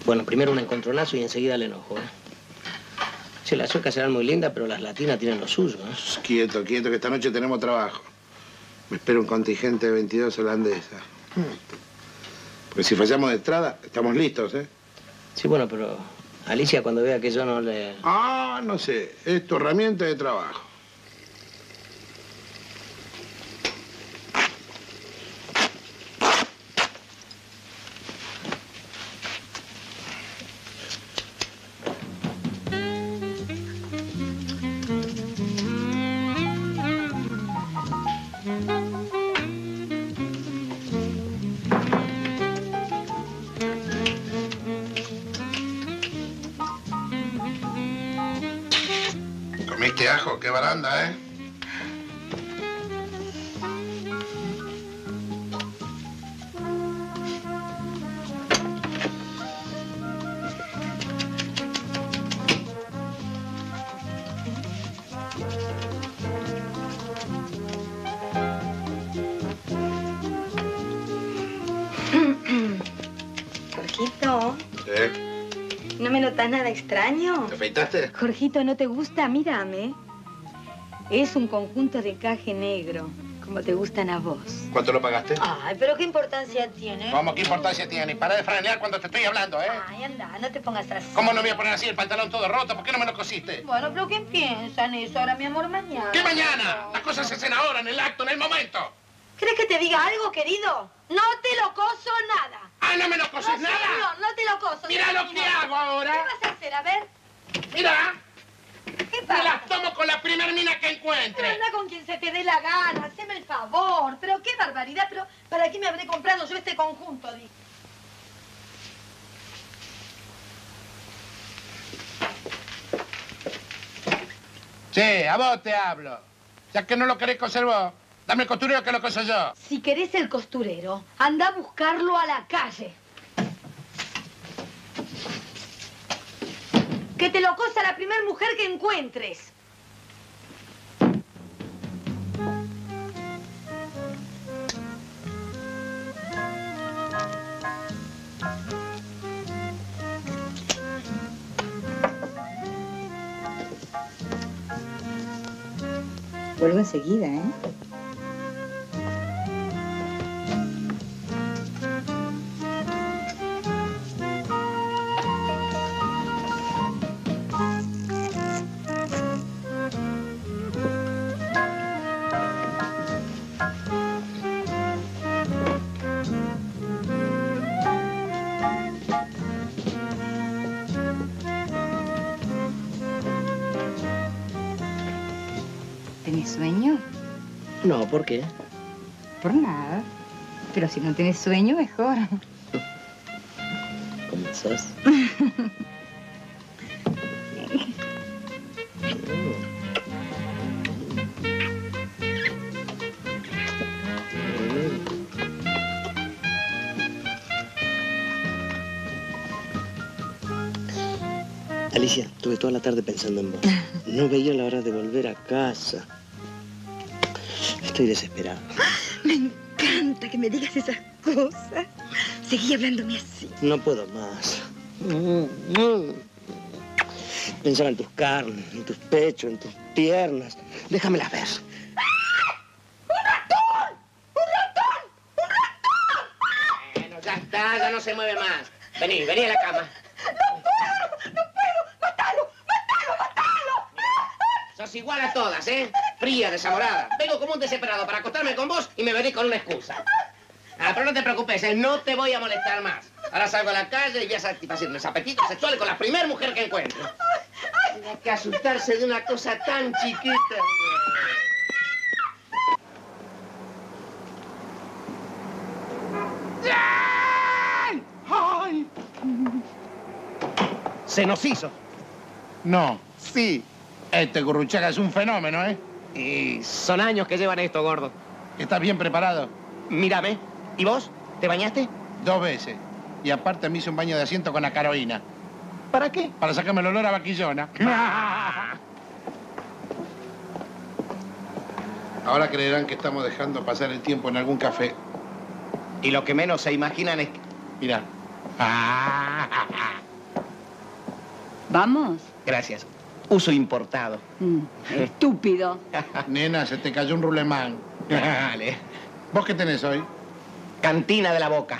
Bueno, primero un encontronazo y enseguida el enojo, ¿eh? Sí, las suecas serán muy lindas, pero las latinas tienen lo suyo, ¿eh? Quieto, quieto, que esta noche tenemos trabajo. Me espera un contingente de 22 holandesas. Porque si fallamos de estrada, estamos listos, ¿eh? Sí, bueno, pero Alicia cuando vea que yo no le... Ah, no sé. Es tu herramienta de trabajo. ¿Te afeitaste? Jorgito, ¿no te gusta? Mírame. Es un conjunto de caje negro, como te gustan a vos. ¿Cuánto lo pagaste? Ay, pero ¿qué importancia tiene? ¿Cómo? ¿Qué importancia tiene? Para de franear cuando te estoy hablando, ¿eh? Ay, anda, no te pongas así. ¿Cómo no me voy a poner así el pantalón todo roto? ¿Por qué no me lo cosiste? Bueno, pero ¿qué piensan eso ahora, mi amor, mañana? ¿Qué mañana? Las cosas se hacen ahora, en el acto, en el momento. ¿Crees que te diga algo, querido? No te lo coso nada. Ah, no me lo coses no, nada. señor, no te lo coso. Mira lo que hago ahora. ¿Qué vas a hacer? A ver. Mira. ¿Qué Me pasa? las tomo con la primer mina que Pero encuentre. anda con quien se te dé la gana, haceme el favor. Pero qué barbaridad, pero ¿para qué me habré comprado yo este conjunto? Di? Sí, a vos te hablo. Ya que no lo querés coser vos, dame el costurero que lo coso yo. Si querés el costurero, anda a buscarlo a la calle. Que te lo cosa la primer mujer que encuentres. Vuelvo enseguida, ¿eh? No, ¿por qué? Por nada. Pero si no tienes sueño, mejor. ¿Cómo sos? Alicia, estuve toda la tarde pensando en vos. No veía la hora de volver a casa. Estoy desesperado. Me encanta que me digas esas cosas. Seguí hablándome así. No puedo más. Pensar en tus carnes, en tus pechos, en tus piernas. Déjamelas ver. Bueno, ya está, ya no se mueve más. Vení, vení a la cama. Sos igual a todas, ¿eh? Fría, desamorada. Vengo como un desesperado para acostarme con vos y me venís con una excusa. Ah, pero no te preocupes, ¿eh? no te voy a molestar más. Ahora salgo a la calle y voy a satisfacer mis apetitos sexuales con la primera mujer que encuentre. Tiene que asustarse de una cosa tan chiquita. ¡Ay! Se nos hizo. No. Sí. Este Gurruchaga es un fenómeno, ¿eh? Y son años que llevan esto, gordo. ¿Estás bien preparado? Mírame. ¿Y vos? ¿Te bañaste? Dos veces. Y aparte me hice un baño de asiento con la Carolina. ¿Para qué? Para sacarme el olor a vaquillona. Ahora creerán que estamos dejando pasar el tiempo en algún café. Y lo que menos se imaginan es que... Mirá. ¿Vamos? Gracias. Uso importado. Mm, estúpido. Nena, se te cayó un rulemán. Dale. ¿Vos qué tenés hoy? Cantina de la boca.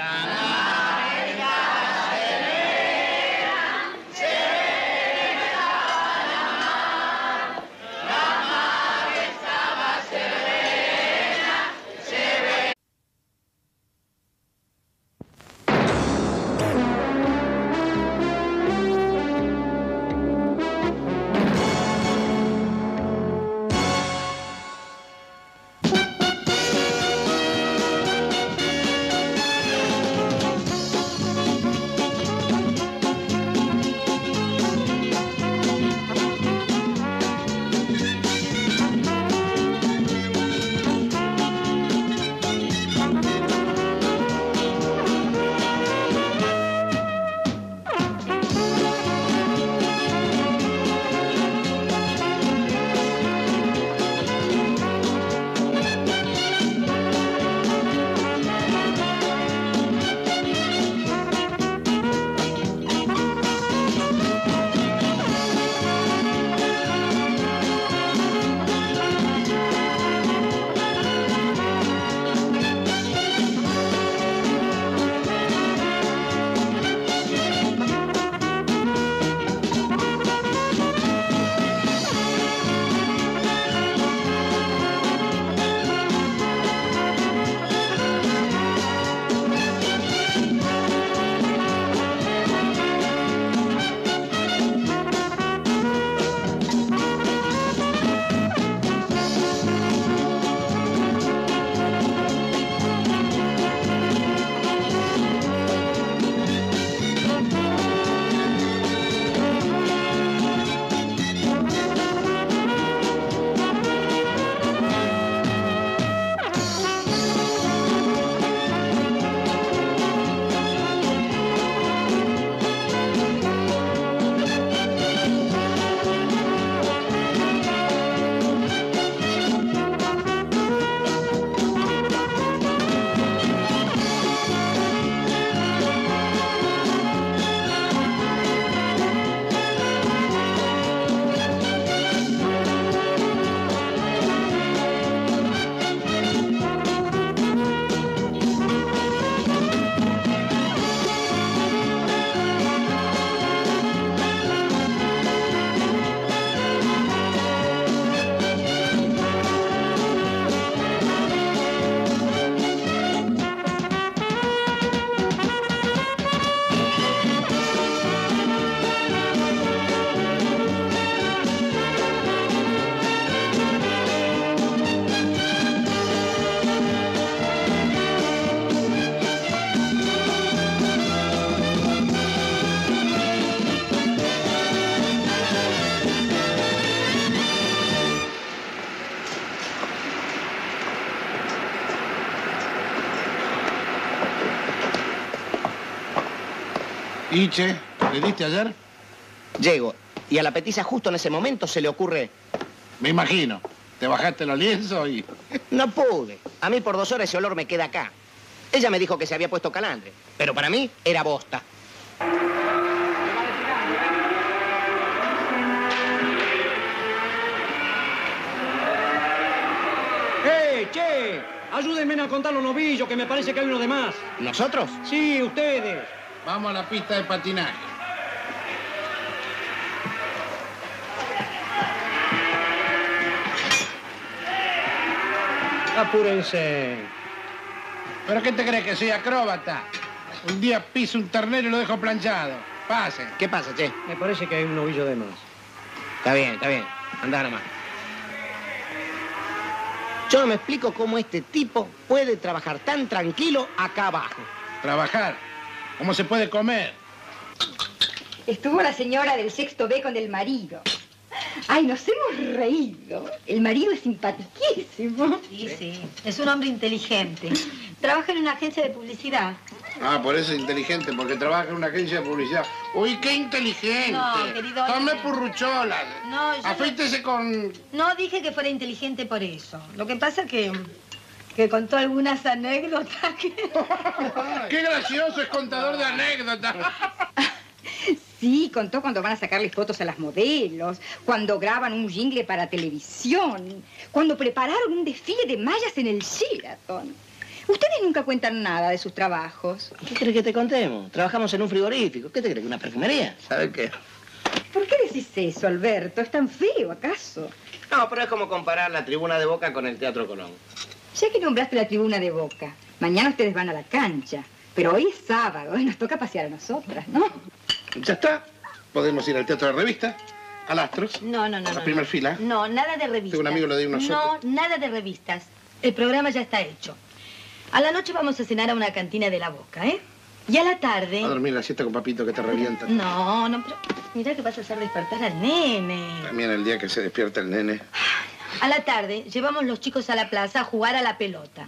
¿Y, che? ¿Le diste ayer? Llego. Y a la petiza justo en ese momento se le ocurre... Me imagino. Te bajaste los lienzos y... No pude. A mí por dos horas ese olor me queda acá. Ella me dijo que se había puesto calandre, pero para mí era bosta. ¡Eh, che! Ayúdenme a contar los novillos, que me parece que hay uno de más. ¿Nosotros? Sí, ustedes. Vamos a la pista de patinaje. Apúrense. ¿Pero qué te crees que soy acróbata? Un día piso un ternero y lo dejo planchado. Pase. ¿Qué pasa, che? Me parece que hay un novillo de más. Está bien, está bien. Andá nomás. Yo no me explico cómo este tipo puede trabajar tan tranquilo acá abajo. Trabajar. ¿Cómo se puede comer? Estuvo la señora del sexto B con el marido. Ay, nos hemos reído. El marido es simpatiquísimo. Sí, sí. Es un hombre inteligente. Trabaja en una agencia de publicidad. Ah, por eso es inteligente, porque trabaja en una agencia de publicidad. Uy, qué inteligente. No, querido, Tome no. purruchola. No, yo Afeítese con... No dije que fuera inteligente por eso. Lo que pasa que que contó algunas anécdotas que... Qué gracioso, es contador de anécdotas. Sí, contó cuando van a sacarle fotos a las modelos, cuando graban un jingle para televisión, cuando prepararon un desfile de mallas en el Sheraton. Ustedes nunca cuentan nada de sus trabajos. ¿Qué crees que te contemos? Trabajamos en un frigorífico. ¿Qué te crees? ¿Una perfumería? ¿Sabes qué? ¿Por qué decís eso, Alberto? ¿Es tan feo, acaso? No, pero es como comparar la tribuna de Boca con el Teatro Colón. Ya que nombraste la tribuna de Boca, mañana ustedes van a la cancha. Pero hoy es sábado y nos toca pasear a nosotras, ¿no? Ya está. Podemos ir al teatro de revista, al Astros, No, no, no. a la no, primera no. fila. No, nada de revistas. Tengo un amigo, le doy unos No, nada de revistas. El programa ya está hecho. A la noche vamos a cenar a una cantina de la Boca, ¿eh? Y a la tarde... A dormir la siesta con papito que te revienta. No, no, pero mira que vas a hacer despertar al nene. También el día que se despierta el nene. A la tarde llevamos los chicos a la plaza a jugar a la pelota.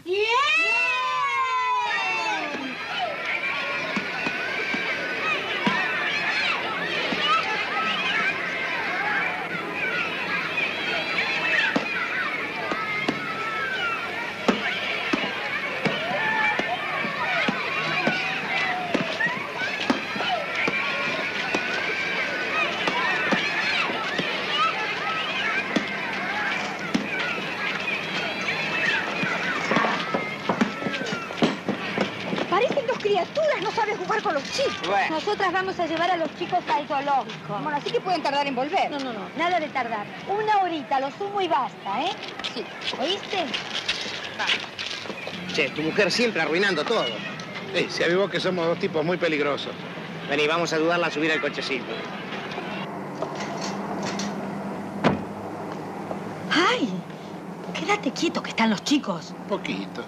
Parecen dos criaturas, no saben jugar con los Nosotras vamos a llevar a los chicos al zoológico. Bueno, así que pueden tardar en volver. No, no, no, nada de tardar. Una horita, lo sumo y basta, ¿eh? Sí. ¿Oíste? Che, tu mujer siempre arruinando todo. Sí, se avivó que somos dos tipos muy peligrosos. Vení, vamos a ayudarla a subir al cochecito. ¡Ay! Quédate quieto que están los chicos. Poquito.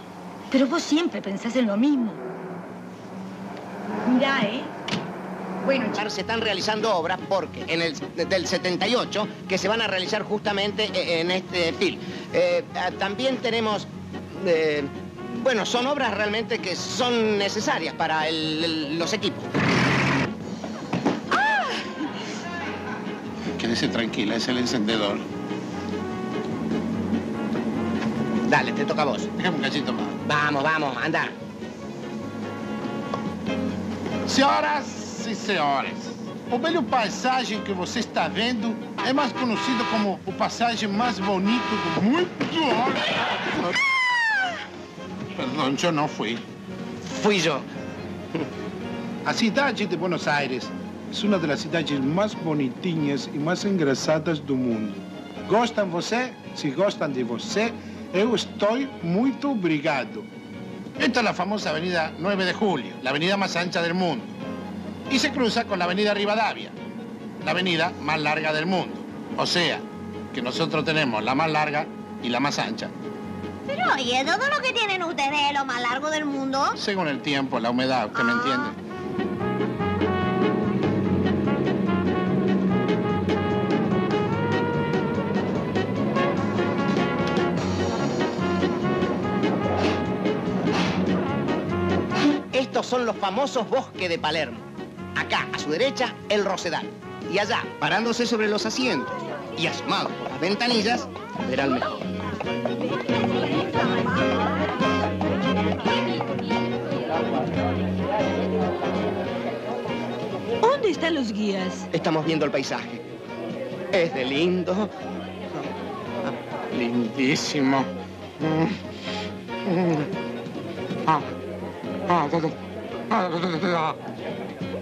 Pero vos siempre pensás en lo mismo. Mirá, ¿eh? Bueno, se están realizando obras porque en el del 78 que se van a realizar justamente e- en este film. Eh, ah, también tenemos, eh, bueno, son obras realmente que son necesarias para el- el- los equipos. Quédese tranquila, es el encendedor. Dale, te toca a vos. Déjame un cachito más. Vamos, vamos, anda. Senhoras e senhores, o belo paisagem que você está vendo é mais conhecido como o passagem mais bonito do mundo. Perdão, eu não fui. Fui eu. A cidade de Buenos Aires é uma das cidades mais bonitinhas e mais engraçadas do mundo. Gostam você? Se gostam de você, eu estou muito obrigado. Esta es la famosa avenida 9 de Julio, la avenida más ancha del mundo. Y se cruza con la avenida Rivadavia, la avenida más larga del mundo. O sea, que nosotros tenemos la más larga y la más ancha. Pero oye, todo lo que tienen ustedes es lo más largo del mundo. Según el tiempo, la humedad, ¿usted me entiende? Estos son los famosos bosques de Palermo. Acá, a su derecha, el Rosedal. Y allá, parándose sobre los asientos y asomado por las ventanillas, verá el mejor. ¿Dónde están los guías? Estamos viendo el paisaje. Es de lindo. Lindísimo. Mm. Mm. Ah. Ah. Ah.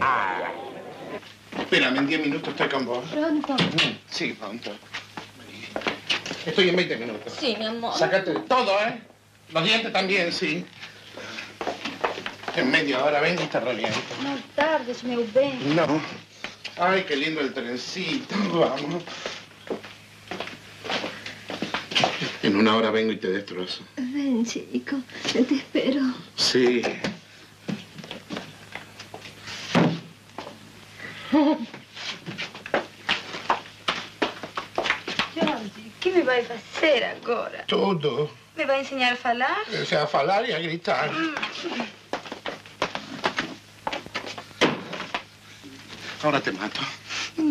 Ah. Espérame, en 10 minutos estoy con vos. Pronto. Mm, Sí, pronto. Estoy en 20 minutos. Sí, mi amor. Sácate todo, ¿eh? Los dientes también, sí. En media hora vengo y te reviento. No tardes, meu bem. No. Ay, qué lindo el trencito. Vamos. En una hora vengo y te destrozo. Ven, chico. Te espero. Sí. Giorgi, che mi vai a fare ancora? Tudo. Mi vai a insegnare a falar? O sea, a falar y a gritar. Ahora te mato.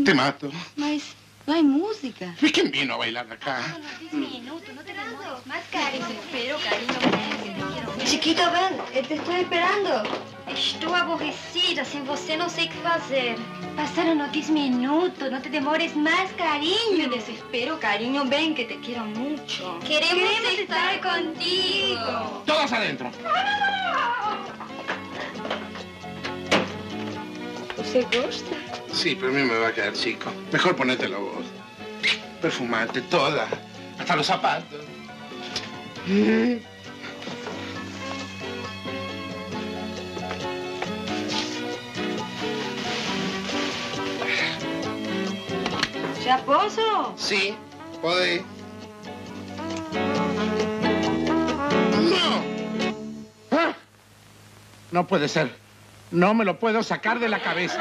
Te mato. Mas no hay música. ¿Y quién vino a bailar acá? minuto, no te demores más, cariño. Espero, cariño. Chiquito, ven, eh, te estoy esperando. Estou aborrecida, sem você não sei o que fazer. Passaram 10 minutos, não te demores mais, carinho. Me desespero, carinho, ven que te quiero mucho. Queremos estar contigo. Todos adentro. ¿Você gosta? Sí, pero a mí me va a quedar chico. Mejor ponértelo vos. Perfumate toda. Hasta los zapatos. ¿Ya? Sí, podés. ¡No! ¡Ah! No puede ser. No me lo puedo sacar de la cabeza.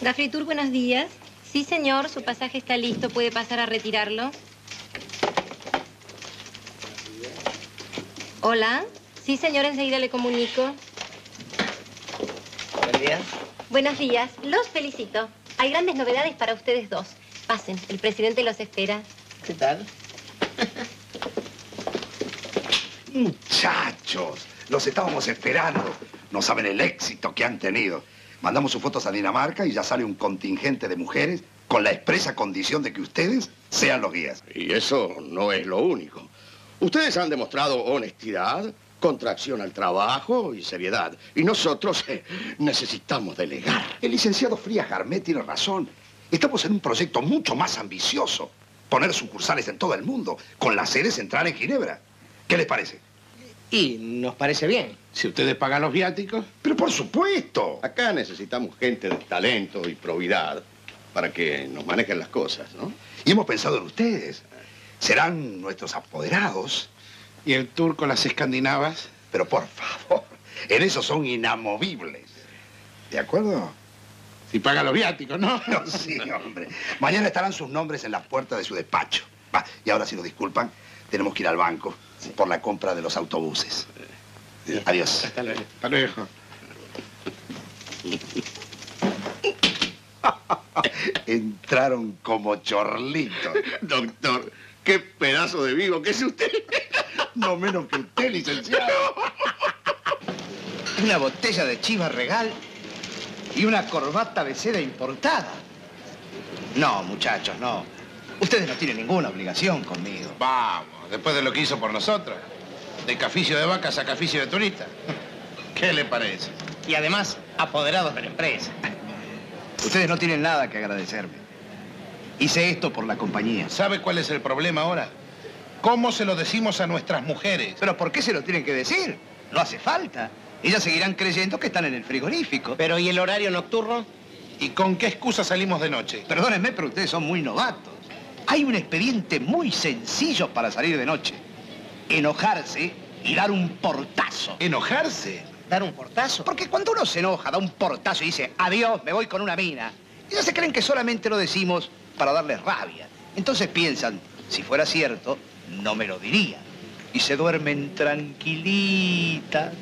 Gafritur, buenos días. Sí, señor, su pasaje está listo. ¿Puede pasar a retirarlo? Hola. Sí, señor, enseguida le comunico. Buen día. Buenos días. Los felicito. Hay grandes novedades para ustedes dos. Pasen, el presidente los espera. ¿Qué tal? Muchachos, los estábamos esperando. No saben el éxito que han tenido. Mandamos sus fotos a Dinamarca y ya sale un contingente de mujeres con la expresa condición de que ustedes sean los guías. Y eso no es lo único. Ustedes han demostrado honestidad, contracción al trabajo y seriedad. Y nosotros eh, necesitamos delegar. El licenciado Frías Garmet tiene razón. Estamos en un proyecto mucho más ambicioso. Poner sucursales en todo el mundo, con la sede central en Ginebra. ¿Qué les parece? Y nos parece bien. Si ustedes pagan los viáticos. Pero por supuesto. Acá necesitamos gente de talento y probidad para que nos manejen las cosas, ¿no? Y hemos pensado en ustedes. Serán nuestros apoderados. ¿Y el turco, las escandinavas? Pero por favor, en eso son inamovibles. ¿De acuerdo? Si pagan los viáticos, ¿no? No, sí, hombre. Mañana estarán sus nombres en la puerta de su despacho. Va, y ahora, si nos disculpan, tenemos que ir al banco por la compra de los autobuses. Adiós. Hasta luego. Hasta luego. Entraron como chorlitos. Doctor, qué pedazo de vivo que es usted. No menos que usted, licenciado. Una botella de chiva regal y una corbata de seda importada. No, muchachos, no. Ustedes no tienen ninguna obligación conmigo. Vamos, después de lo que hizo por nosotros. De caficio de vacas a caficio de turista. ¿Qué le parece? Y además, apoderados de la empresa. Ustedes no tienen nada que agradecerme. Hice esto por la compañía. ¿Sabe cuál es el problema ahora? ¿Cómo se lo decimos a nuestras mujeres? ¿Pero por qué se lo tienen que decir? No hace falta. Ellas seguirán creyendo que están en el frigorífico. ¿Pero y el horario nocturno? ¿Y con qué excusa salimos de noche? Perdónenme, pero ustedes son muy novatos. Hay un expediente muy sencillo para salir de noche. Enojarse y dar un portazo. ¿Enojarse? ¿Dar un portazo? Porque cuando uno se enoja, da un portazo y dice, adiós, me voy con una mina. Ellos se creen que solamente lo decimos para darles rabia. Entonces piensan, si fuera cierto, no me lo dirían. Y se duermen tranquilitas.